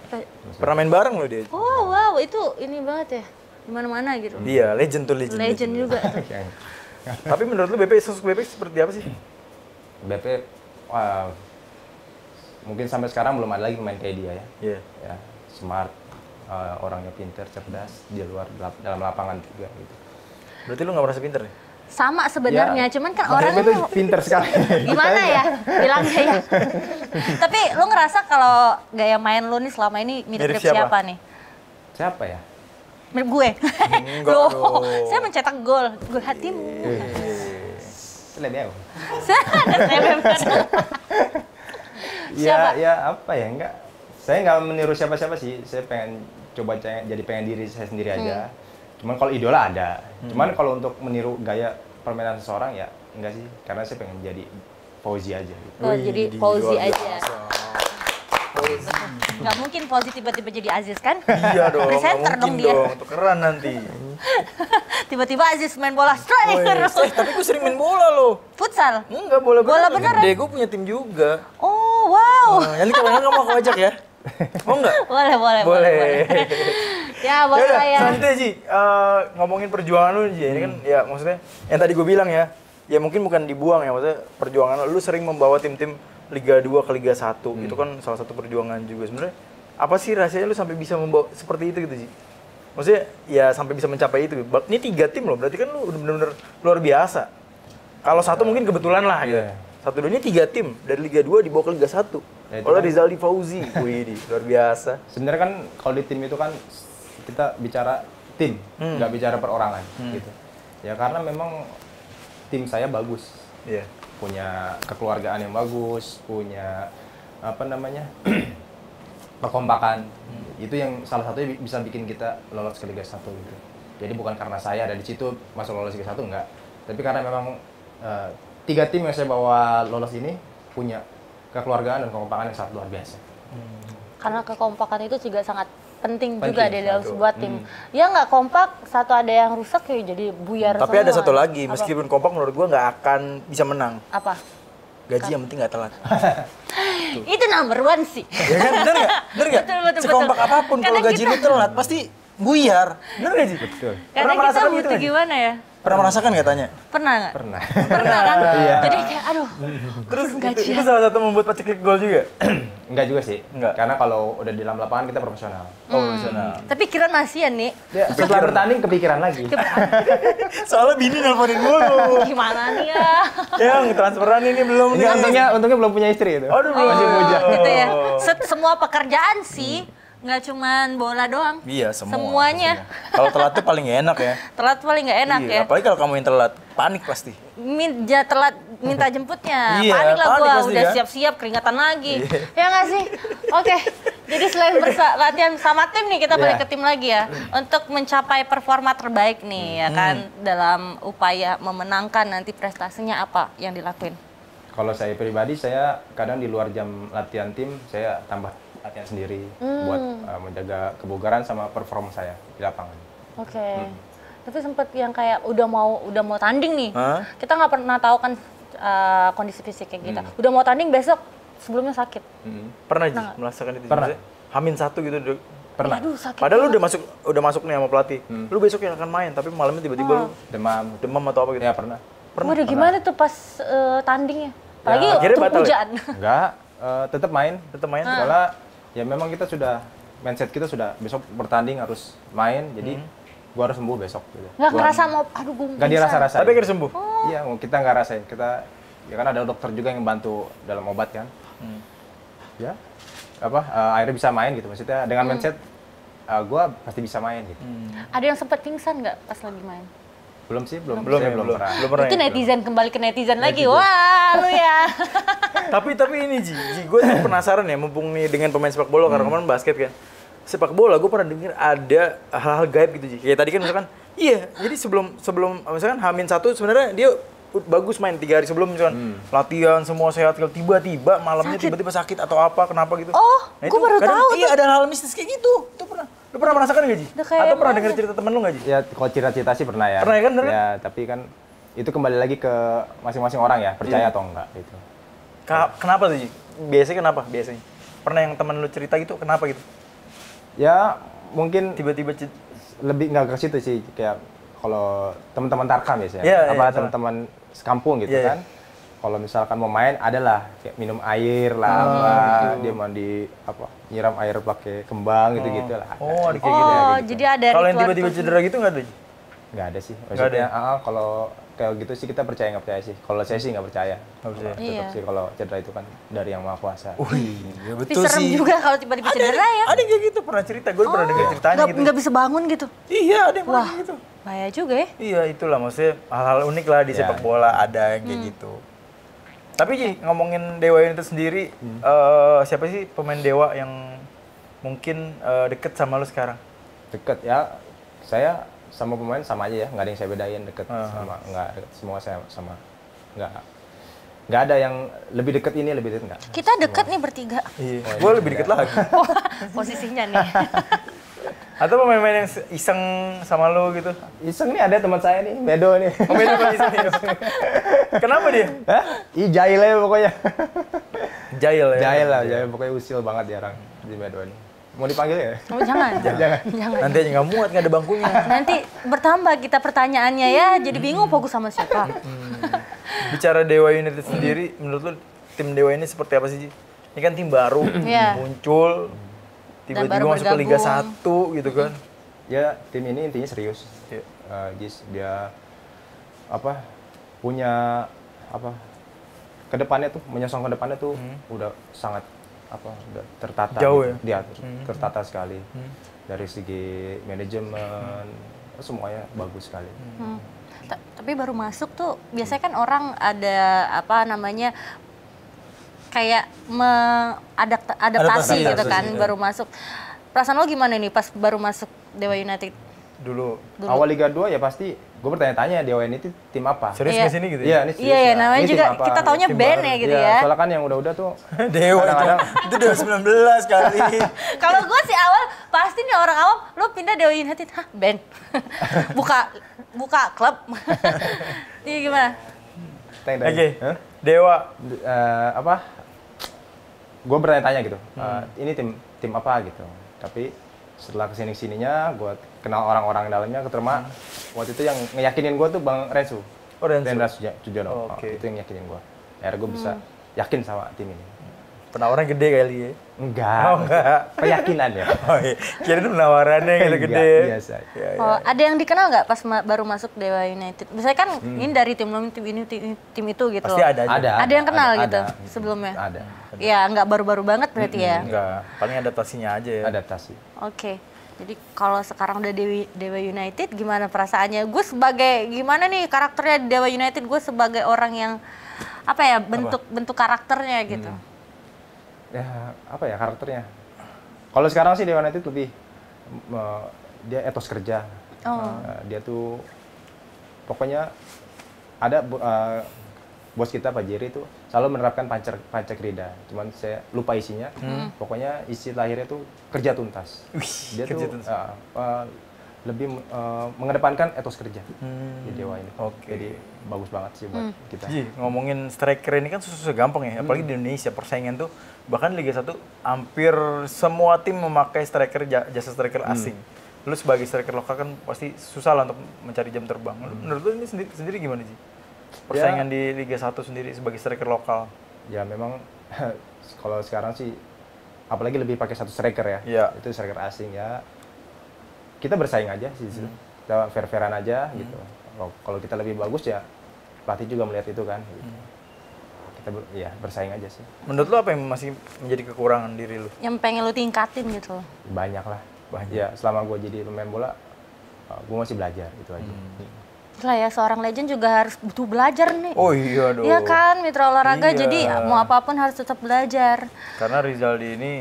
Pernah main bareng loh dia. Oh wow, itu ini banget ya. Di mana-mana gitu. Dia legend tuh legend. Legend juga tuh. Yang Tapi menurut lu BP sosok BP seperti apa sih? BP wah, mungkin sampai sekarang belum ada lagi pemain kayak dia ya. Iya. Ya, smart, eh, orangnya pinter, cerdas di luar dalam lapangan juga gitu. Berarti lu nggak merasa pinter nih? Sama sebenarnya, Ya, cuman kan orangnya tuh pinter sekali. gimana ya bilangnya ya. Tapi lu ngerasa kalau gaya main lu nih selama ini mirip, Mirip siapa? siapa? nih? Siapa ya? Mirip gue. Loh, dong. saya mencetak gol, gol hatimu. Siapa? Ya, ya apa ya? Enggak. Saya nggak meniru siapa-siapa sih. Saya pengen coba jadi pengen diri saya sendiri aja. Cuman kalau idola ada. Cuman kalau untuk meniru gaya permainan seseorang ya enggak sih. Karena saya pengen jadi Fauzi aja gitu. Oh, jadi Wih, Fauzi luar aja. biasa. Nggak mungkin Fauzi tiba-tiba jadi Aziz kan? Iya dong, nggak Presenter mungkin dong dia. dong. Tukeran nanti. Tiba-tiba Aziz main bola striker. eh, tapi gue sering main bola loh. Futsal. Enggak, bola Bola beneran. beneran? Gede, gue punya tim juga. Oh, wow. Oh, nanti kalau kamu aku ajak ya. Mau enggak? Boleh, boleh, Boleh. Ya, buat Yaudah, saya. selanjutnya Ji, eh, ngomongin perjuangan lu Ji, ini kan ya maksudnya yang tadi gue bilang ya, ya mungkin bukan dibuang ya, maksudnya perjuangan lu, sering membawa tim-tim Liga 2 ke Liga 1, itu kan salah satu perjuangan juga sebenarnya. Apa sih rahasianya lu sampai bisa membawa seperti itu gitu Ji? Maksudnya ya sampai bisa mencapai itu. Ini tiga tim loh, berarti kan lu bener-bener luar biasa. Kalau satu mungkin kebetulan lah gitu. Iya. Satu dunia tiga tim dari Liga 2 dibawa ke Liga 1. Ya, itu Oleh kan- Rizaldi Fauzi, wih luar biasa. Sebenarnya kan kalau di tim itu kan kita bicara tim, Hmm. nggak bicara perorangan gitu. Ya karena memang tim saya bagus, Iya. punya kekeluargaan yang bagus, punya apa namanya kekompakan. Itu yang salah satunya bi- bisa bikin kita lolos ke Liga 1 gitu. Jadi bukan karena saya ada di situ masuk lolos Liga 1 enggak, tapi karena memang eh, tiga tim yang saya bawa lolos ini punya kekeluargaan dan kekompakan yang sangat luar biasa. Karena kekompakan itu juga sangat penting, Penting, juga di dalam sebuah tim. Ya nggak kompak, satu ada yang rusak ya jadi buyar Tapi ada semua. satu lagi, Apa? meskipun kompak menurut gua nggak akan bisa menang. Apa? Gaji yang penting nggak telat. Itu number one sih. ya kan? Bener nggak? Bener nggak? Betul, betul, Sekompak betul. apa pun kalau gaji kita- lu telat pasti buyar. Bener nggak sih? Betul. Karena Pernah kita gitu butuh gimana ya? Pernah merasakan nggak tanya? Pernah nggak? Pernah. Pernah kan? Iya. Jadi kayak aduh. Terus itu, itu salah satu membuat paceklik gol juga. Enggak juga sih. Enggak. Karena kalau udah di dalam lapangan kita profesional. Oh, profesional. Tapi kira masih ya nih. Ya, setelah bertanding kepikiran lagi. Soalnya bini nelponin mulu. Gimana nih ya? Yang transferan ini belum nih. Enggak, untungnya untungnya belum punya istri itu. Aduh, belum. Masih bujang. gitu ya. Set- semua pekerjaan sih, nggak cuman bola doang. Iya, semua. Semuanya. semua. Kalau telat tuh paling nggak enak ya. Telat paling nggak enak Iya, ya. Apalagi kalau kamu yang telat, panik pasti. Minta telat minta jemputnya. Iya, panik lah panik gua pasti udah kan? siap-siap keringatan lagi. Iya. Ya nggak sih? Oke. Jadi selain bersa latihan sama tim nih kita balik Iya. ke tim lagi ya untuk mencapai performa terbaik nih ya kan Hmm. dalam upaya memenangkan nanti prestasinya apa yang dilakuin. Kalau saya pribadi saya kadang di luar jam latihan tim saya tambah latihan sendiri Hmm. buat uh, menjaga kebugaran sama performa saya di lapangan. Oke. Hmm. Tapi sempet yang kayak udah mau udah mau tanding nih. Hah? Kita nggak pernah tahu kan uh, kondisi fisik kayak Hmm. kita. Udah mau tanding besok sebelumnya sakit. Pernah Ji, merasakan itu? Pernah. Hamin satu gitu. Dok. Pernah Aduh sakit. Padahal lu udah masuk udah masuk nih sama pelatih. Lu besok yang akan main, tapi malamnya tiba-tiba lu demam. demam atau apa gitu. Ya pernah. Pernah. Waduh gimana tuh pas uh, tandingnya? Apalagi akhirnya waktu batal ya? hujan. Enggak, uh, tetap main. Tetap main. Soalnya ya memang kita sudah mindset kita sudah besok bertanding harus main. Jadi gua harus sembuh besok gitu. Nggak Gua- ngerasa mau, aduh gue Nggak dirasa-rasa. Tapi akhirnya sembuh. Iya, kita nggak rasain. Kita ya kan ada dokter juga yang bantu dalam obat kan. Hmm. Ya, apa uh, akhirnya bisa main gitu. Maksudnya dengan mindset uh, gua pasti bisa main gitu. Ada yang sempet pingsan nggak pas lagi main? Belum sih, belum. Belum ya, belum. pernah. Belum pernah. Itu netizen kembali ke netizen lagi. Wah, lu ya. tapi tapi ini Ji, Ji gue tuh penasaran ya mumpung nih dengan pemain sepak bola karena kemarin basket kan. Sepak bola gue pernah denger ada hal-hal gaib gitu Ji. Kayak tadi kan misalkan iya, jadi sebelum sebelum misalkan Hamin satu sebenarnya dia bagus main tiga hari sebelum misalkan latihan semua sehat tiba-tiba malamnya tiba-tiba sakit atau apa kenapa gitu Oh, Nah, itu baru kadang- tahu iya ada hal mistis kayak gitu itu pernah lu pernah merasakan gak Ji? Atau pernah mana? denger cerita temen lu gak Ji? Ya, kalau cerita-cerita sih pernah ya. Pernah ya kan, bener kan? Ya, tapi kan itu kembali lagi ke masing-masing orang ya percaya atau enggak gitu Ka- kenapa tuh Ji? biasanya kenapa biasanya pernah yang teman lu cerita gitu kenapa gitu ya mungkin tiba-tiba lebih nggak ke situ sih kayak kalau teman-teman tarkam biasanya Iya, apa iya, teman-teman sekampung gitu Iya, iya. kan kalau misalkan mau main adalah kayak minum air lah Oh, apa gitu. dia mandi apa nyiram air pakai kembang gitu gitu lah oh ada kayak Oh, gitu ya jadi ada kalau yang tiba-tiba tuh. cedera gitu nggak ada Ji? nggak ada sih ada maksudnya ya? ah, ah, kalau kayak gitu sih kita percaya nggak percaya sih kalau saya sih nggak percaya Nggak percaya. tetap Iya. sih kalau cedera itu kan dari yang maha kuasa Wih, ya Tapi serem juga kalau tiba-tiba cedera ya. Ada yang kayak gitu pernah cerita, gue pernah dengar ceritanya Nggak gitu. nggak bisa bangun gitu. Iya, ada yang pernah Wah. gitu. Bahaya juga ya. Iya, itulah maksudnya hal-hal unik lah di Ya. sepak bola ada yang kayak Hmm. gitu. Tapi Ji, ngomongin Dewa United sendiri, Hmm. eh, siapa sih pemain Dewa yang mungkin eh, deket sama lu sekarang? deket ya saya sama pemain sama aja ya nggak ada yang saya bedain deket Aha. sama nggak deket semua saya sama nggak nggak ada yang lebih deket ini lebih deket nggak Kita dekat nih bertiga. Iya, gue lebih deket lagi. Posisinya nih. Atau pemain-pemain yang iseng sama lu gitu? iseng nih ada teman saya nih Medo nih Oh, beda sama iseng ya? Kenapa dia? Hah? Ih jahil aja pokoknya Jahil ya? jahil lah jahil pokoknya usil banget dia orang di Medo ini mau dipanggil ya Oh, jangan. jangan. Jangan. Nanti aja nggak muat, nggak ada bangkunya. Nanti bertambah kita pertanyaannya ya, jadi bingung fokus sama siapa. Bicara Dewa United sendiri, menurut lu tim Dewa ini seperti apa sih? Ji? Ini kan tim baru, Iya. muncul, tiba-tiba baru masuk ke Liga bergabung. 1 gitu kan. ya tim ini intinya serius Iya. Eh, Jis dia apa punya apa ke depannya tuh menyongsong ke depannya tuh udah sangat apa udah tertata Jauh gitu. ya? dia tertata sekali dari segi manajemen semuanya bagus sekali Hmm. Ta- Tapi baru masuk tuh biasanya kan orang ada apa namanya kayak mengadaptasi Adaptasi, gitu adaptasi, kan iya. baru masuk. Perasaan lo gimana nih pas baru masuk Dewa United? Dulu. Dulu. awal Liga 2 ya pasti gue bertanya-tanya Dewa ini tuh tim apa Serius Iya. ke sini gitu Iya, ya? ini serius Iya, ya, nggak? namanya Ini juga apa? kita taunya Tim band baru. ya gitu Iya, ya. soalnya kan yang udah-udah tuh Dewa itu. Kadang-kadang. itu 2019 kali. Kalau gue sih awal pasti nih orang awam lo pindah Dewa United, hah band, buka buka klub, iya gimana? Oke. Dewa. eh, apa gue bertanya-tanya gitu eh, ini tim tim apa? Gitu. Tapi setelah ke sini sininya gue kenal orang-orang dalamnya keterima. Waktu itu yang ngeyakinin gue tuh bang Rensu. Oh, Rensu. Rendra Suja- Sujono Oke. Oh, itu yang yakinin gue akhirnya gue bisa yakin sama tim ini. Penawaran gede kali ya. Enggak Oh, enggak. keyakinan ya Oh iya. Kira itu penawarannya gitu Enggak, gede. biasa. Ya, ya. Oh, ada yang dikenal nggak pas ma- baru masuk Dewa United? Biasanya kan ini dari tim lo, tim ini, tim, tim itu gitu. Pasti loh. ada aja. ada Ada yang kenal ada, gitu ada. sebelumnya? ada Ya nggak baru-baru banget berarti ya. Enggak, paling adaptasinya aja ya. adaptasi Oke. Jadi kalau sekarang udah Dewi, Dewa United gimana perasaannya? Gue sebagai gimana nih karakternya di Dewa United? Gue sebagai orang yang apa ya bentuk bentuk karakternya gitu. Ya apa ya karakternya. Kalau sekarang sih Dewa United lebih eh, dia etos kerja. Oh. Eh, dia tuh pokoknya ada eh, bos kita Pak Jerry itu selalu menerapkan pancer pancakrida cuman saya lupa isinya. Pokoknya isi lahirnya tuh kerja tuntas. Wih, dia kerja tuh tuntas. eh, eh, lebih eh, mengedepankan etos kerja Hmm, di Dewa ini. Oke. jadi bagus banget sih buat kita Ji, ngomongin striker ini kan susah-susah gampang ya, apalagi di Indonesia persaingan tuh bahkan Liga 1 hampir semua tim memakai striker ja- jasa striker asing. Lu sebagai striker lokal kan pasti susah lah untuk mencari jam terbang. Lu- Menurut lu ini sendiri, sendiri gimana sih? Persaingan di Liga 1 sendiri sebagai striker lokal. ya memang kalau sekarang sih apalagi lebih pakai satu striker ya Iya. itu striker asing ya kita bersaing aja sih di situ. kita fair fairan aja gitu kalau kalau kita lebih bagus ya pelatih juga melihat itu kan gitu. kita ber- ya bersaing aja sih Menurut lu apa yang masih menjadi kekurangan diri lu? Yang pengen lu tingkatin gitu. banyak lah Banyak. ya selama gue jadi pemain bola gue masih belajar itu aja Lah ya seorang legend juga harus butuh belajar nih. Oh iya dong. Iya kan mitra olahraga Iya. jadi mau apa pun harus tetap belajar. Karena Rizaldi ini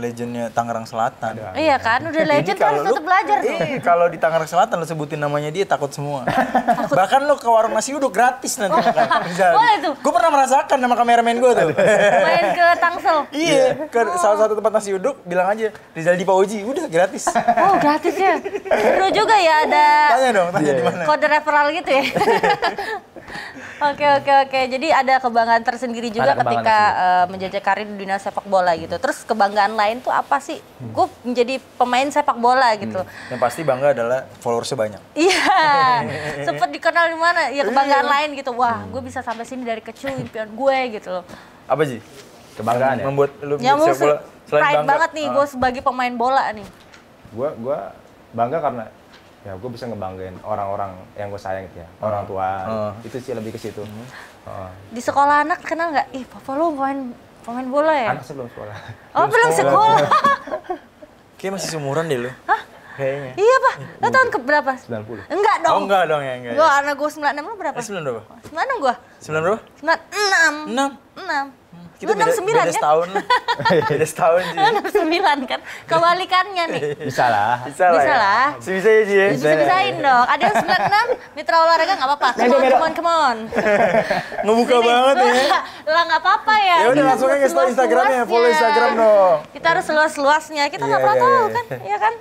legendnya Tangerang Selatan. Iya kan, udah legend kan harus tetap belajar tuh. Eh, kalau di Tangerang Selatan lo sebutin namanya dia takut semua. Bahkan lo ke warung nasi uduk gratis nanti makan. Rizal. Boleh tuh. Gue pernah merasakan sama kameramen gue tuh. Main ke Tangsel. iya, ke salah satu tempat nasi uduk bilang aja Rizal di Pauji, udah gratis. Oh gratis ya. Seru juga ya ada Tanya dong, tanya di mana. kode referral gitu ya. Oke oke oke. Jadi ada kebanggaan tersendiri juga Ada kebanggaan ketika eh, menjajah karir di dunia sepak bola gitu. Terus kebanggaan lain tuh apa sih? Gue menjadi pemain sepak bola gitu. Yang pasti bangga adalah followersnya banyak. Iya, sempet dikenal di mana? Ya kebanggaan Iya. lain gitu. Wah, gue bisa sampai sini dari kecil impian gue gitu loh. Apa sih? Kebanggaan ya. Membuat lu Ya bisa mau bola selain pride bangga. banget nih Ah. gue sebagai pemain bola nih. Gue gua bangga karena ya gue bisa ngebanggain orang-orang yang gue sayang gitu ya. Orang tua. Ah. Itu sih lebih ke situ. Oh. Di sekolah anak kenal nggak? Ih, papa lu pemain pemain bola ya? Anak sebelum sekolah. Oh, belum sekolah. Kayaknya masih seumuran deh lu. Hah? Kayaknya. iya, Pak. Lo tahun ke berapa? 90. Enggak dong. Oh enggak dong ya, enggak. Gua anak gua 96 lu berapa? Eh, sembilan berapa? 96 gua. Sembilan berapa? 96. Enam. 6. Kita Lu beda, 69 beda kan? setahun lu. beda setahun sih. 69 kan? Kebalikannya nih. Bisa lah. Bisa lah Bisa ya. lah. Bisa ya Ji ya. Bisa-bisain dong. Ada yang 96, mitra olahraga nggak apa-apa. Come on, come on, come on. Ngebuka Sini. banget ya. lah nggak apa-apa ya. Ya udah Kita langsung aja harus nge-story Instagramnya, follow Instagram dong. Kita harus seluas-luasnya. Kita nggak Iya, pernah iya, tahu iya. kan, Iya kan?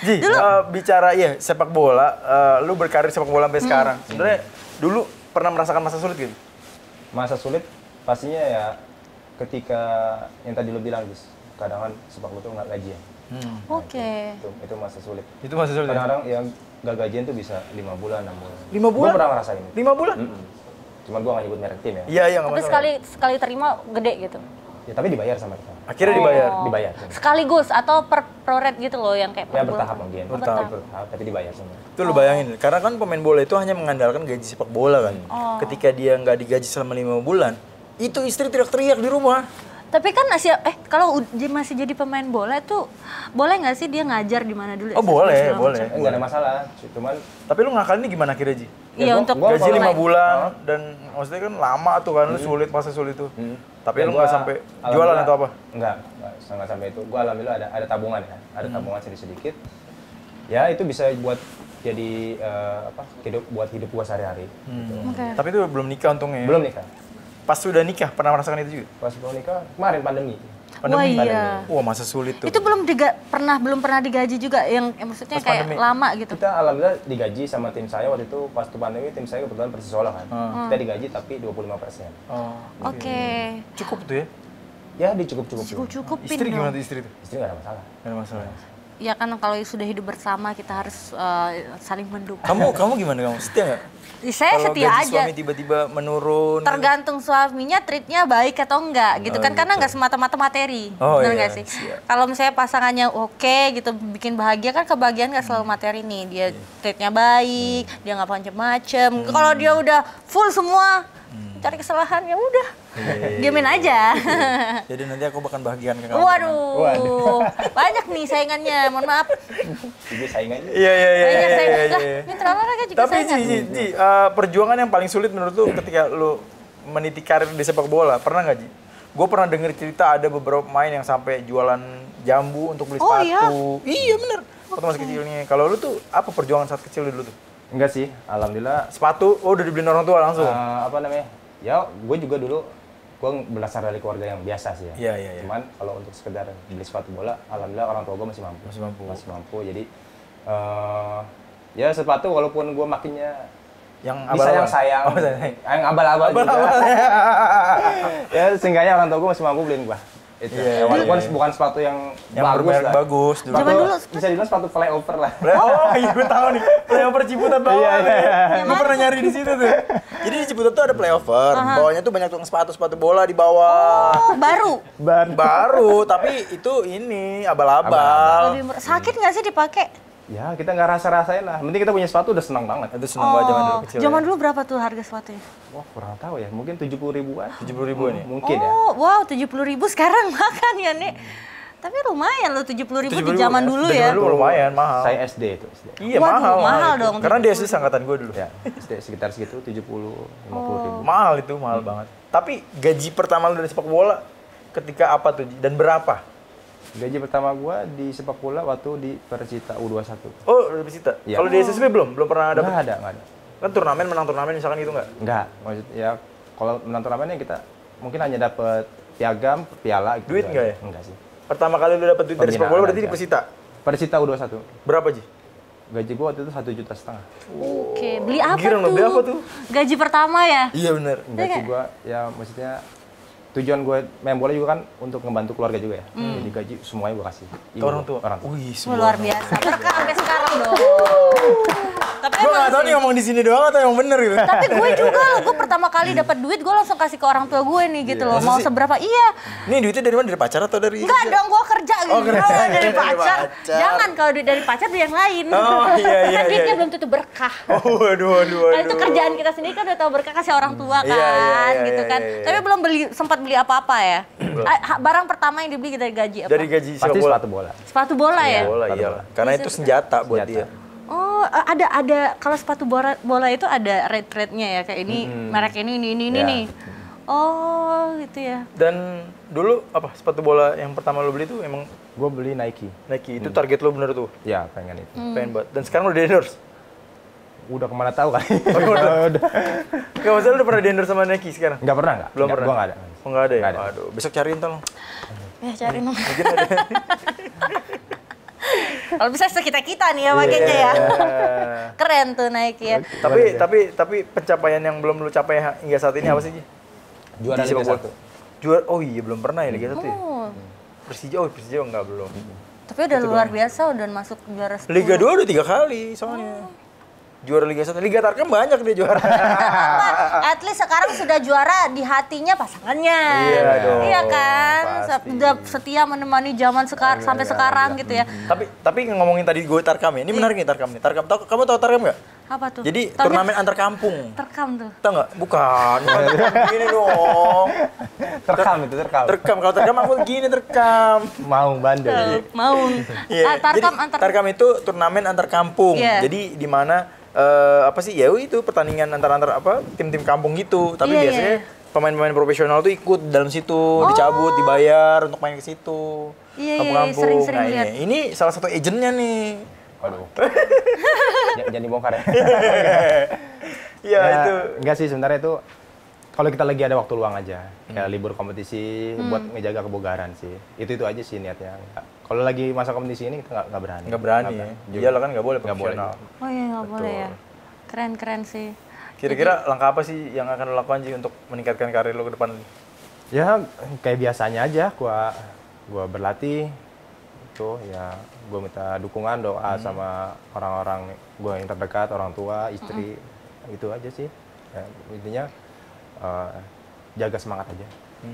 Ji, eh, bicara iya sepak bola, eh, lu berkarir sepak bola Hmm. sampai sekarang. Sebenarnya dulu pernah merasakan masa sulit gitu? Masa sulit pastinya ya ketika yang tadi lu bilang Gus. Kadang kan sepak bola tuh nggak gajian. Oke. Itu, itu masa sulit. Itu masa sulit. ya? Kadang-kadang yang gak gajian tuh bisa lima bulan, enam bulan. Lima bulan? Gue pernah ngerasain. Lima bulan? Mm-mm. Cuman gue gak nyebut merek tim ya. Iya, iya nggak Tapi masalah. sekali sekali terima gede gitu. Ya, tapi dibayar sama kita. Akhirnya dibayar. Oh. Dibayar. Sekaligus atau per pro rate gitu loh yang kayak Ya per bulan. bertahap mungkin. Oh, bertahap. Bertahap, tapi dibayar semua. Itu lu bayangin, karena kan pemain bola itu hanya mengandalkan gaji sepak bola kan. Oh. Ketika dia nggak digaji selama lima bulan, itu istri teriak-teriak di rumah. Tapi kan masih eh kalau dia masih jadi pemain bola itu boleh nggak sih dia ngajar di mana dulu? Oh boleh, boleh. macam. Eh, nggak ada masalah. Cuman Tapi lu ngakalinnya gimana kira Ji? Iya gua- untuk gua Gaji lima bulan dan maksudnya kan lama tuh kan, lu sulit masa sulit tuh. Hmm. Tapi Ya, lu gua nggak sampai jualan atau apa? Enggak, enggak, nggak sampai itu. Gua alhamdulillah ada ada tabungan ya, ada Hmm. tabungan sedikit-sedikit. Ya itu bisa buat jadi eh, apa? Hidup buat hidup gua sehari-hari. gitu. Oke. Tapi itu belum nikah untungnya. ya? Belum nikah. Pas sudah nikah pernah merasakan itu juga? Pas belum nikah kemarin pandemi. Wah iya. Wah masa sulit tuh. Itu belum diga pernah belum pernah digaji juga yang, yang maksudnya Pas kayak pandemi. lama gitu. Kita alhamdulillah digaji sama tim saya waktu itu pas tuh pandemi tim saya kebetulan Persisola kan. Hmm. Kita digaji tapi 25 persen. Oh, Oke. cukup tuh ya. Ya dicukup-cukup. Cukup cukupin Istri gimana tuh istri tuh? Istri nggak ada masalah. Gak ada masalah. Ya kan kalau sudah hidup bersama kita harus eh, saling mendukung. Kamu kamu gimana kamu? Setia nggak? Saya Kalau setia gaji aja. suami tiba-tiba menurun. gitu. tergantung suaminya treatnya baik atau enggak gitu kan karena enggak semata-mata materi Oh, benar iya, nggak sih siap. kalau misalnya pasangannya oke gitu bikin bahagia kan kebahagiaan nggak selalu materi nih dia treatnya baik dia nggak macem-macem Hmm. kalau dia udah full semua cari kesalahan ya udah Iya, diamin aja Jadi nanti aku bakal bahagian ke kamu. waduh banyak nih saingannya mohon maaf Jadi saingannya Iya iya iya. banyak iya, saingan iya, lah iya. mitra olahraga juga Tapi saingan Ji, Ji, eh, perjuangan yang paling sulit menurut lu ketika lu meniti karir di sepak bola, pernah nggak Ji? Gue pernah denger cerita ada beberapa pemain yang sampai jualan jambu untuk beli Oh, sepatu. Iya bener. Waktu masih kecilnya. Kalau lu tuh apa perjuangan saat kecil dulu tuh? Enggak sih, alhamdulillah Sepatu, oh udah dibeliin orang tua langsung. Eh, apa namanya? Ya, gue juga dulu gue berasal dari keluarga yang biasa sih ya. Iya, iya, iya. Cuman kalau untuk sekedar beli sepatu bola, alhamdulillah orang tua gue masih mampu. Masih mampu. Masih mampu. Jadi eh ya sepatu walaupun gue makinnya yang bisa yang sayang, Oh, yang abal-abal juga. Abal-abal. ya seenggaknya orang tua gue masih mampu beliin gue. Itu. Iya, walaupun iya. bukan sepatu yang, Yang bagus lah. bagus dulu. Sepatu- Zaman dulu bisa dibilang sepatu flyover lah. Oh iya gue tahu nih, playover Ciputat bawah Iya, nih. iya. Gue pernah nyari di situ tuh. Jadi di Ciputat tuh ada playover, bawahnya tuh banyak tukang sepatu sepatu bola di bawah. oh baru Ban. Baru, tapi itu ini abal-abal. sakit nggak sih dipakai Ya kita nggak rasa-rasain lah. Penting kita punya sepatu udah senang banget. Itu seneng banget zaman dulu Oh, kecil. zaman ya. dulu berapa tuh harga sepatunya? Wah kurang tahu ya, mungkin tujuh puluh ribuan. 70 ribuan ya? Mungkin ya. oh, wow, tujuh puluh ribu sekarang makan ya nih. Tapi lumayan loh tujuh puluh ribu 70 di zaman ya. dulu ya. dulu lumayan mahal. Saya SD itu. SD. Iya Waduh, mahal. mahal itu. dong, Karena dia sih angkatan gue dulu. Ya, SD sekitar segitu 70 50 ribu. Mahal itu, mahal banget. Tapi gaji pertama lu dari sepak bola ketika apa tuh? Dan berapa? Gaji pertama gua di sepak bola waktu di Persita U21. Oh, Persita. Iya. Kalau di SSB belum? Belum pernah Enggak dapat. ada, enggak ada. Kan turnamen menang turnamen misalkan gitu nggak? Enggak, maksud ya kalau menang turnamennya kita mungkin hanya dapat piagam, piala gitu. Duit aja. nggak ya? Enggak sih. Pertama kali lu dapat duit dari sepak bola berarti di. Persita. Persita U21. Berapa, Ji? Gaji gua waktu itu satu juta setengah. Oke, beli apa Gila, tuh? beli apa tuh? Gaji pertama ya? Iya bener. Gaji gua ya maksudnya tujuan gue main bola juga kan untuk ngebantu keluarga juga ya. Jadi gaji semuanya gua kasih. Ke orang tua. Orang tua. Wih, luar biasa. Berkah sampai sekarang dong. Tapi Gue tahu sih. nih ngomong di sini doang atau yang bener gitu. Tapi gue juga loh, gue pertama kali dapat duit, gue langsung kasih ke orang tua gue nih gitu loh. Masa Mau seberapa? Iya. Nih duitnya dari mana? Dari pacar atau dari? Enggak dong, gue kerja gitu. Oh, kerja. dari Dari pacar. pacar. Jangan kalau duit dari pacar duit yang lain. Oh, iya, iya, Kan duitnya iya. belum tentu berkah. Oh, waduh, waduh, waduh. Nah, itu kerjaan kita sendiri kan udah tahu berkah kasih orang tua kan, Iya, iya, iya, gitu iya, kan. iya, iya. Tapi belum beli sempat beli apa-apa ya. Ah, Barang pertama yang dibeli dari gaji apa? Dari gaji sepatu bola. Sepatu bola ya? Bola, iya. Karena itu senjata buat dia. Oh, eh, ada ada kalau sepatu bola bola itu ada rate rate-nya ya kayak ini merek ini ini ini ini Ya. nih. Oh, gitu ya. Dan dulu apa sepatu bola yang pertama lo beli tuh emang Gue beli Nike. Nike. Itu target lo bener tuh. Ya pengen itu. Hmm. Pengen banget. Dan sekarang lo di endorse. Udah ke mana tahu kan? Oh, udah. udah. Gak masalah udah pernah di endorse sama Nike sekarang? Nggak pernah nggak? Belum Nggak, pernah. Gua nggak ada. Oh nggak ada ya? Nggak ada. Aduh, besok cariin tolong. Ya cari nomor. Kalau bisa sekitar kita nih ya makanya ya. Iya. Keren tuh Nike ya. tapi tapi tapi pencapaian yang belum lo capai hingga saat ini apa sih? Juara Liga bola. 1. Juara. Oh iya belum pernah ya Liga 1 ya? Oh, Persija, oh Persija enggak belum. tapi udah luar biasa udah masuk juara 10. Liga 2 udah tiga kali soalnya. Juara Liga 1. Liga Tarkam banyak dia juara. Apa? At least sekarang sudah juara di hatinya pasangannya. Iya dong, Iya kan? pasti. Udah setia menemani zaman sekar sampai sekarang gitu ya. tapi tapi ngomongin tadi gue Tarkam ya. Ini menarik nih Tarkam nih. Tarkam tahu kamu tahu Tarkam nggak? Apa tuh? Jadi Taunya turnamen antar kampung. terkam tuh. Tahu nggak? Bukan. bukan terkam gini dong. Terkam itu terkam. Terkam kalau terkam aku gini terkam. Mau bandel. Mau. Iya. Ah, tarkam Jadi, antar Tarkam itu turnamen antar kampung. Iya. Jadi di mana eh, apa sih? Ya itu pertandingan antar antar apa tim-tim kampung gitu. Tapi Iya, biasanya iya. pemain-pemain profesional tuh ikut dalam situ, dicabut, dibayar untuk main ke situ. Iya, iya, iya, sering-sering nah, lihat. ini, ini salah satu agentnya nih. Waduh. Jangan dibongkar ya. Iya Ya, itu. Enggak sih sebenarnya itu kalau kita lagi ada waktu luang aja, kayak libur kompetisi buat ngejaga kebugaran sih. Itu itu aja sih niatnya. Kalau lagi masa kompetisi ini kita nggak berani. Nggak berani ya. Juga. Iyalah kan nggak boleh Nggak boleh profesional. Oh iya nggak boleh ya. Keren keren sih. Kira-kira langkah apa sih yang akan lo lakukan sih untuk meningkatkan karir lo ke depan? Ya kayak biasanya aja, gua gua berlatih tuh ya gua minta dukungan doa sama orang-orang gua yang terdekat, orang tua, istri, itu aja sih. Ya, intinya eh, jaga semangat aja.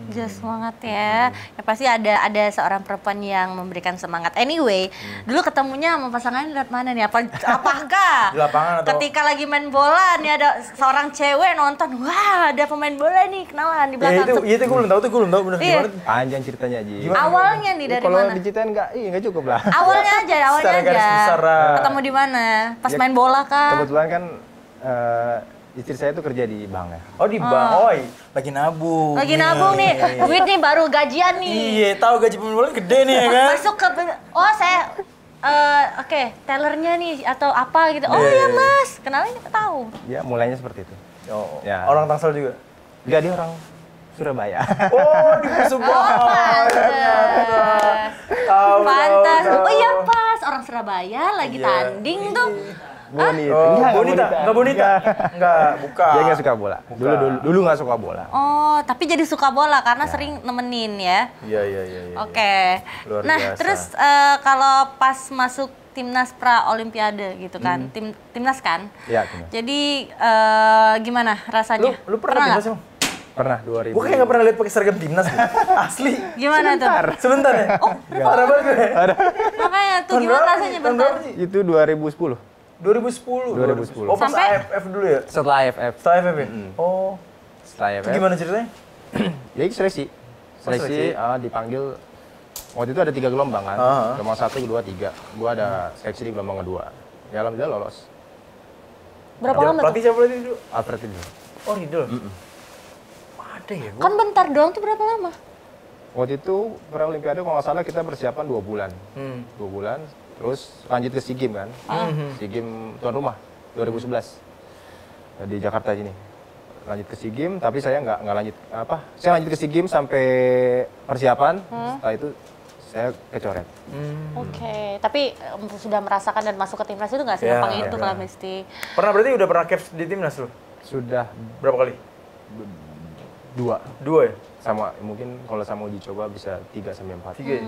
Just semangat ya. Ya pasti ada ada seorang perempuan yang memberikan semangat. Anyway, dulu ketemunya sama pasangannya lihat mana nih? Apa apakah Di lapangan atau- ketika lagi main bola nih ada seorang cewek nonton, wah ada pemain bola nih kenalan di Ya belakang. itu, tuh. itu gue belum tahu tuh, gue belum tahu bener Iya. gimana. Panjang ceritanya Ji. Awalnya nih dari Kalau mana? diceritain nggak, iya nggak cukup lah. Awalnya aja, awalnya aja. besar. Ketemu di mana? Pas Ya, main bola kah? Kebetulan kan eh, istri saya tuh kerja di bank ya. Oh di bank, oh iya. lagi nabung. Lagi nabung nih, duit nih baru gajian nih. Iya, tahu gaji bola gede nih ya kan? Masuk ke oh saya eh, oke, tellernya nih atau apa gitu. Oh Iya, iya iya, iya. mas, kenalin kita tahu. Ya mulainya seperti itu. Oh, Ya. orang Tangsel juga. Enggak dia orang Surabaya. Oh, di. Pantes. Tahu, Pantas. Oh iya pas, orang Surabaya lagi Iya. tanding tuh. Bonita. Oh, Enggak, bonita, enggak bonita. Enggak, bukan. Dia nggak suka bola. Dulu dulu dulu nggak suka bola. Oh, tapi jadi suka bola karena sering nemenin ya. Iya, iya, iya, iya. Oke. Luar Nah, biasa. terus eh, kalau pas masuk timnas pra olimpiade gitu Hmm. kan, tim timnas kan. Iya, timnas. Jadi eh, gimana Lu, rasanya? lu pernah timnas nggak? emang? Pernah 2000. Gue kayak nggak pernah lihat pakai seragam timnas gitu. Asli. Gimana tuh? Sebentar ya? Oh, parah banget gue. Makanya tuh gimana rasanya bentar? Itu 2010. 2010. 2010. Oh, pas Sampai- AFF dulu ya? Setelah AFF. Setelah AFF ya? Oh, Setelah itu AFF. gimana ceritanya? Ya itu seleksi. seleksi. Seleksi ah, dipanggil waktu itu ada tiga gelombang kan. Ah. Gelombang satu, kedua, tiga. Gua ada seleksi di gelombang kedua. Ya alhamdulillah lolos. Berapa lama Pelatih tuh? siapa pelatih dulu? Alfred itu. Oh, Riddle. Ada ya? Gua Kan bentar doang tuh berapa lama? Waktu itu pra Olimpiade kalau nggak salah kita persiapan dua bulan. Hmm. Dua bulan, terus lanjut ke SEA Games kan. SEA Games tuan rumah 2011 di Jakarta sini. Lanjut ke SEA Games, tapi saya nggak nggak lanjut apa? Saya lanjut ke SEA Games sampai persiapan. Setelah itu saya kecoret. Hmm. Oke, tapi em, sudah merasakan dan masuk ke timnas itu nggak sih gampang itu ya. kalau mesti. Pernah berarti udah pernah caps di timnas lu? Sudah Berapa kali? dua Dua ya? Sama mungkin kalau sama uji coba bisa 3 sampai 4. Tiga ya?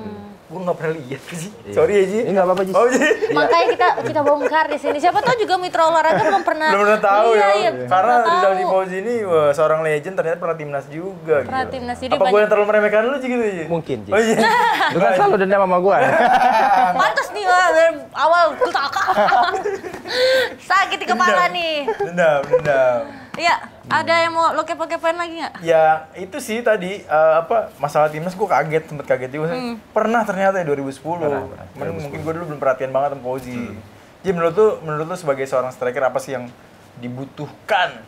Gue nggak pernah lihat sih. Iya. Sorry ya Ji. Ini nggak apa-apa, Ji. Oh Ji. Makanya kita kita bongkar di sini. Siapa tahu juga mitra olahraga belum pernah. Belum pernah tahu iya, ya. Iya, Karena Rizal. Fauzi ini wah, seorang legend ternyata pernah timnas juga. Pernah gitu. timnas, jadi Apa gue yang terlalu meremehkan lu Ji gitu Ji? Mungkin, Ji. Oh iya. Lu kan selalu dendam sama gua. Pantas nih wah, dari awal tuh Sakit di kepala nih. Dendam, dendam. Iya, ada yang mau lo kepo-kepoin lagi nggak? Ya itu sih tadi eh, apa masalah timnas gue kaget sempet kaget juga. Pernah ternyata ya 2010. Pernah, pernah. Men- Mungkin gue dulu belum perhatian banget sama Fauzi. Jadi menurut lu menurut lu sebagai seorang striker apa sih yang dibutuhkan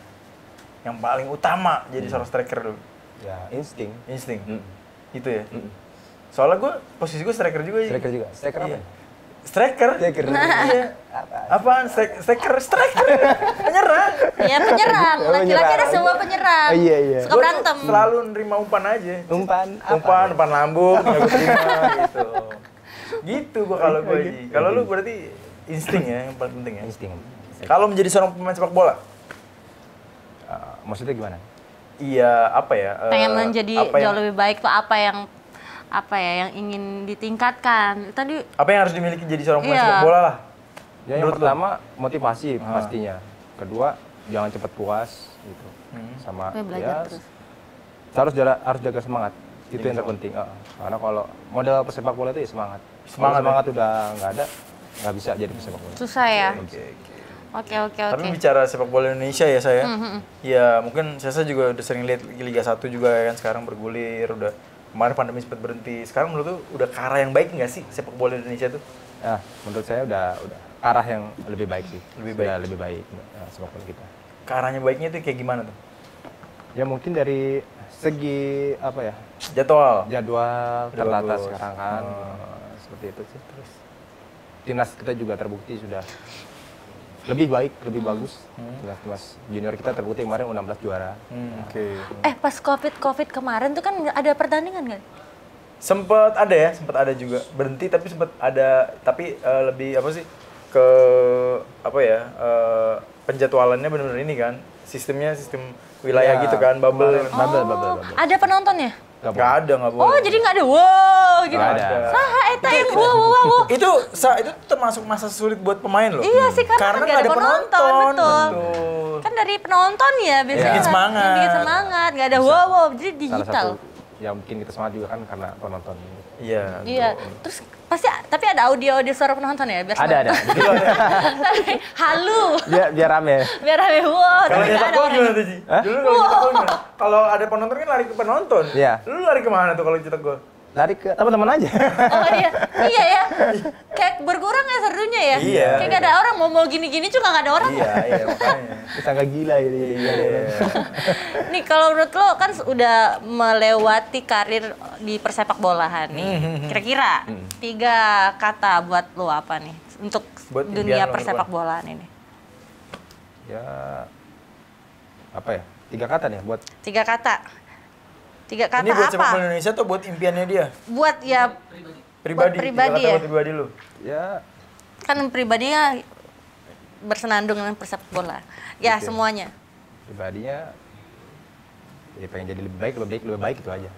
yang paling utama jadi seorang striker dulu? ya, insting. Insting. Mm. Itu ya. Mm. Soalnya gue posisi gue striker juga. Striker juga. Striker apa? Iya. ya? Striker. Striker. Iya. Apaan? Strik- Striker, striker. Penyerang. Iya penyerang. Laki-laki ada semua penyerang. Oh, iya, iya. Suka berantem. Selalu nerima umpan aja. Umpan apa? umpan depan lambung nggak gue terima gitu gitu gua kalau gue Ji. kalau lu berarti insting ya yang paling penting ya Insting. kalau menjadi seorang pemain sepak bola Uh, maksudnya gimana? iya apa ya Pengen menjadi apa yang, jauh lebih baik tuh apa yang apa ya yang ingin ditingkatkan. Tadi apa yang harus dimiliki jadi seorang pemain Iya. sepak bola lah Ya, yang Menurut pertama motivasi Ah. pastinya. Kedua, jangan cepat puas gitu. Hmm. Sama Ya, belajar ya, terus. harus jaga harus jaga semangat. Itu yang terpenting. Uh, karena kalau modal pesepak bola itu ya semangat. Semangat Semangat, ya? udah nggak ada, nggak bisa jadi pesepak bola. susah ya. oke oke Oke oke oke. tapi bicara sepak bola Indonesia ya saya Hmm, hmm, hmm. ya mungkin saya juga udah sering lihat Liga 1 juga ya kan sekarang bergulir udah kemarin pandemi sempat berhenti. Sekarang menurut lu udah ke arah yang baik nggak sih sepak bola Indonesia tuh? Nah, menurut saya udah udah arah yang lebih baik sih. Lebih Sudah lebih baik uh, sepak bola kita. ke arahnya baiknya tuh kayak gimana tuh? Ya mungkin dari segi apa ya jadwal. Jadwal tertata sekarang kan. Uh, seperti itu sih terus. Timnas kita juga terbukti sudah lebih baik lebih bagus. Timnas timnas junior kita terbukti kemarin U16 juara. Hmm, oke. Eh pas covid covid kemarin tuh kan ada pertandingan kan? Sempet ada ya, sempet ada juga. Berhenti tapi sempet ada tapi eh, lebih apa sih ke apa ya eh, penjadwalannya benar-benar ini kan sistemnya sistem wilayah Ya, gitu kan bubble. kemarin Bubble, bubble, Oh, bubble. ada penontonnya? Nggak nggak ada nggak boleh Oh jadi nggak ada wow gitu. Nggak ada. Saha eta yang wow wow wow. itu sa itu termasuk masa sulit buat pemain loh Iya sih, karena kan karena nggak nggak ada penonton, betul. betul. Kan dari penonton ya biasanya. Bikin kan. semangat. Bikin semangat, nggak ada wow wow jadi salah digital. satu yang bikin kita semangat juga kan karena penonton iya Iya, terus pasti tapi ada audio audio suara penonton ya biar ada ada. Tapi halu biar biar rame biar rame wow kalau gol orang. gimana tuh Ji? dulu kalau ada penonton kan lari ke penonton Iya. lu lari ke mana tuh kalau nyetak gol lari ke teman-teman aja Oh iya, iya ya. Kayak berkurang ya serunya ya. Iya. Kayak gak ada orang mau mau gini-gini juga gak ada orang. iya iya makanya kita nggak gila gitu Iya. Nih kalau menurut lo kan udah melewati karir di persepak bolahan Hmm, nih. Kira-kira tiga kata buat lo apa nih untuk Buat dunia persepak bolaan ini? ya apa ya tiga kata nih buat Tiga kata. Tiga kata ini buat sepak bola apa? Indonesia atau buat impiannya dia Buat ya pribadi Buat tiga pribadi kata ya? buat pribadi lu ya kan pribadinya bersenandung dengan persepak bola. Ya Oke. semuanya. pribadinya ya pengen jadi lebih baik lebih baik lebih baik itu aja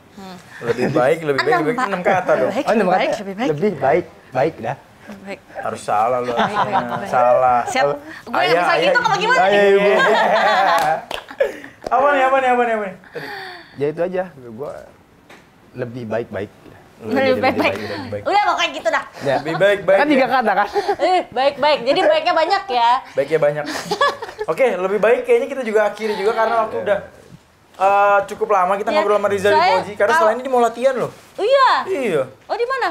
lebih baik lebih baik lebih baik enam kata dong Baik, Oh, lebih baik, kata? lebih baik. lebih baik baik dah Baik. harus salah baik. salah Siap. Gue yang bisa gitu apa gimana Ayah, nih? ibu. apa nih apa nih apa nih apa nih tadi ya itu aja gua lebih baik baik Lebih baik, baik. Udah pokoknya gitu dah. ya. lebih baik baik kan tiga ya. kata kan Eh, baik baik. Jadi baiknya banyak ya. baiknya banyak oke lebih baik kayaknya kita juga akhiri juga karena waktu udah eh, cukup lama kita Ya, ngobrol sama Rizal saya Lipoji karena kalau- setelah ini dia mau latihan loh Oh iya. iya Oh di mana?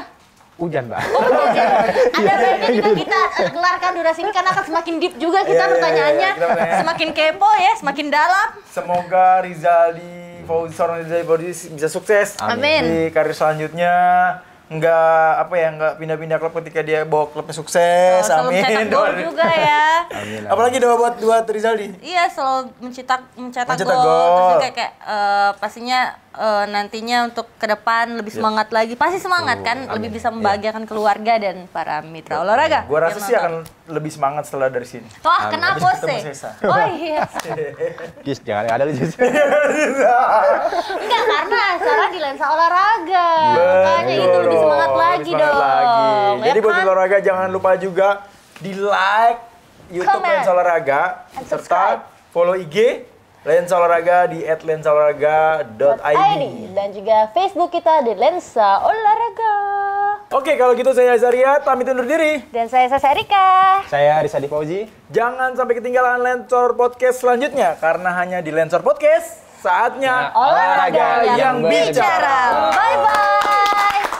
hujan mbak Oh, iya. Ada baiknya juga kita eh, kelarkan durasi ini karena akan semakin deep juga Iya, kita iya, pertanyaannya. iya, kita bertanya. Semakin kepo ya, semakin dalam. semoga Rizal seorang Rizal Fauzi bisa sukses Amin. di karir selanjutnya nggak apa ya nggak pindah-pindah klub ketika dia bawa klubnya sukses Oh, selalu amin Doain. juga ya. Amin. apalagi doa buat buat Rizaldi Iya selalu mencetak mencetak, Mencetak gol. gol. Terus kayak, kayak eh, pastinya eh, nantinya untuk ke depan lebih semangat lagi. Pasti semangat kan, lebih bisa membahagiakan keluarga dan para mitra olahraga. gua rasa yang sih akan lebih semangat setelah dari sini Wah, kenapa Habis ketemu sih? Oh iya. Jis, jangan ada Jis. Enggak, karena acara di lensa olahraga. Makanya itu lebih semangat lebih lagi semangat dong. lagi. Jadi buat kan? olahraga jangan lupa juga di like YouTube Comment. Lensa Olahraga serta follow IG Lensa Olahraga di @lensaolahraga.id. ID dan juga Facebook kita di Lensa Olahraga. Oke, kalau gitu saya Azaria pamit undur diri. Dan saya Sasa Erika. Saya Rizadi Fauzi. Jangan sampai ketinggalan Lensor Podcast selanjutnya karena hanya di Lensor Podcast saatnya Olahraga yang, yang bicara. bicara. Bye bye.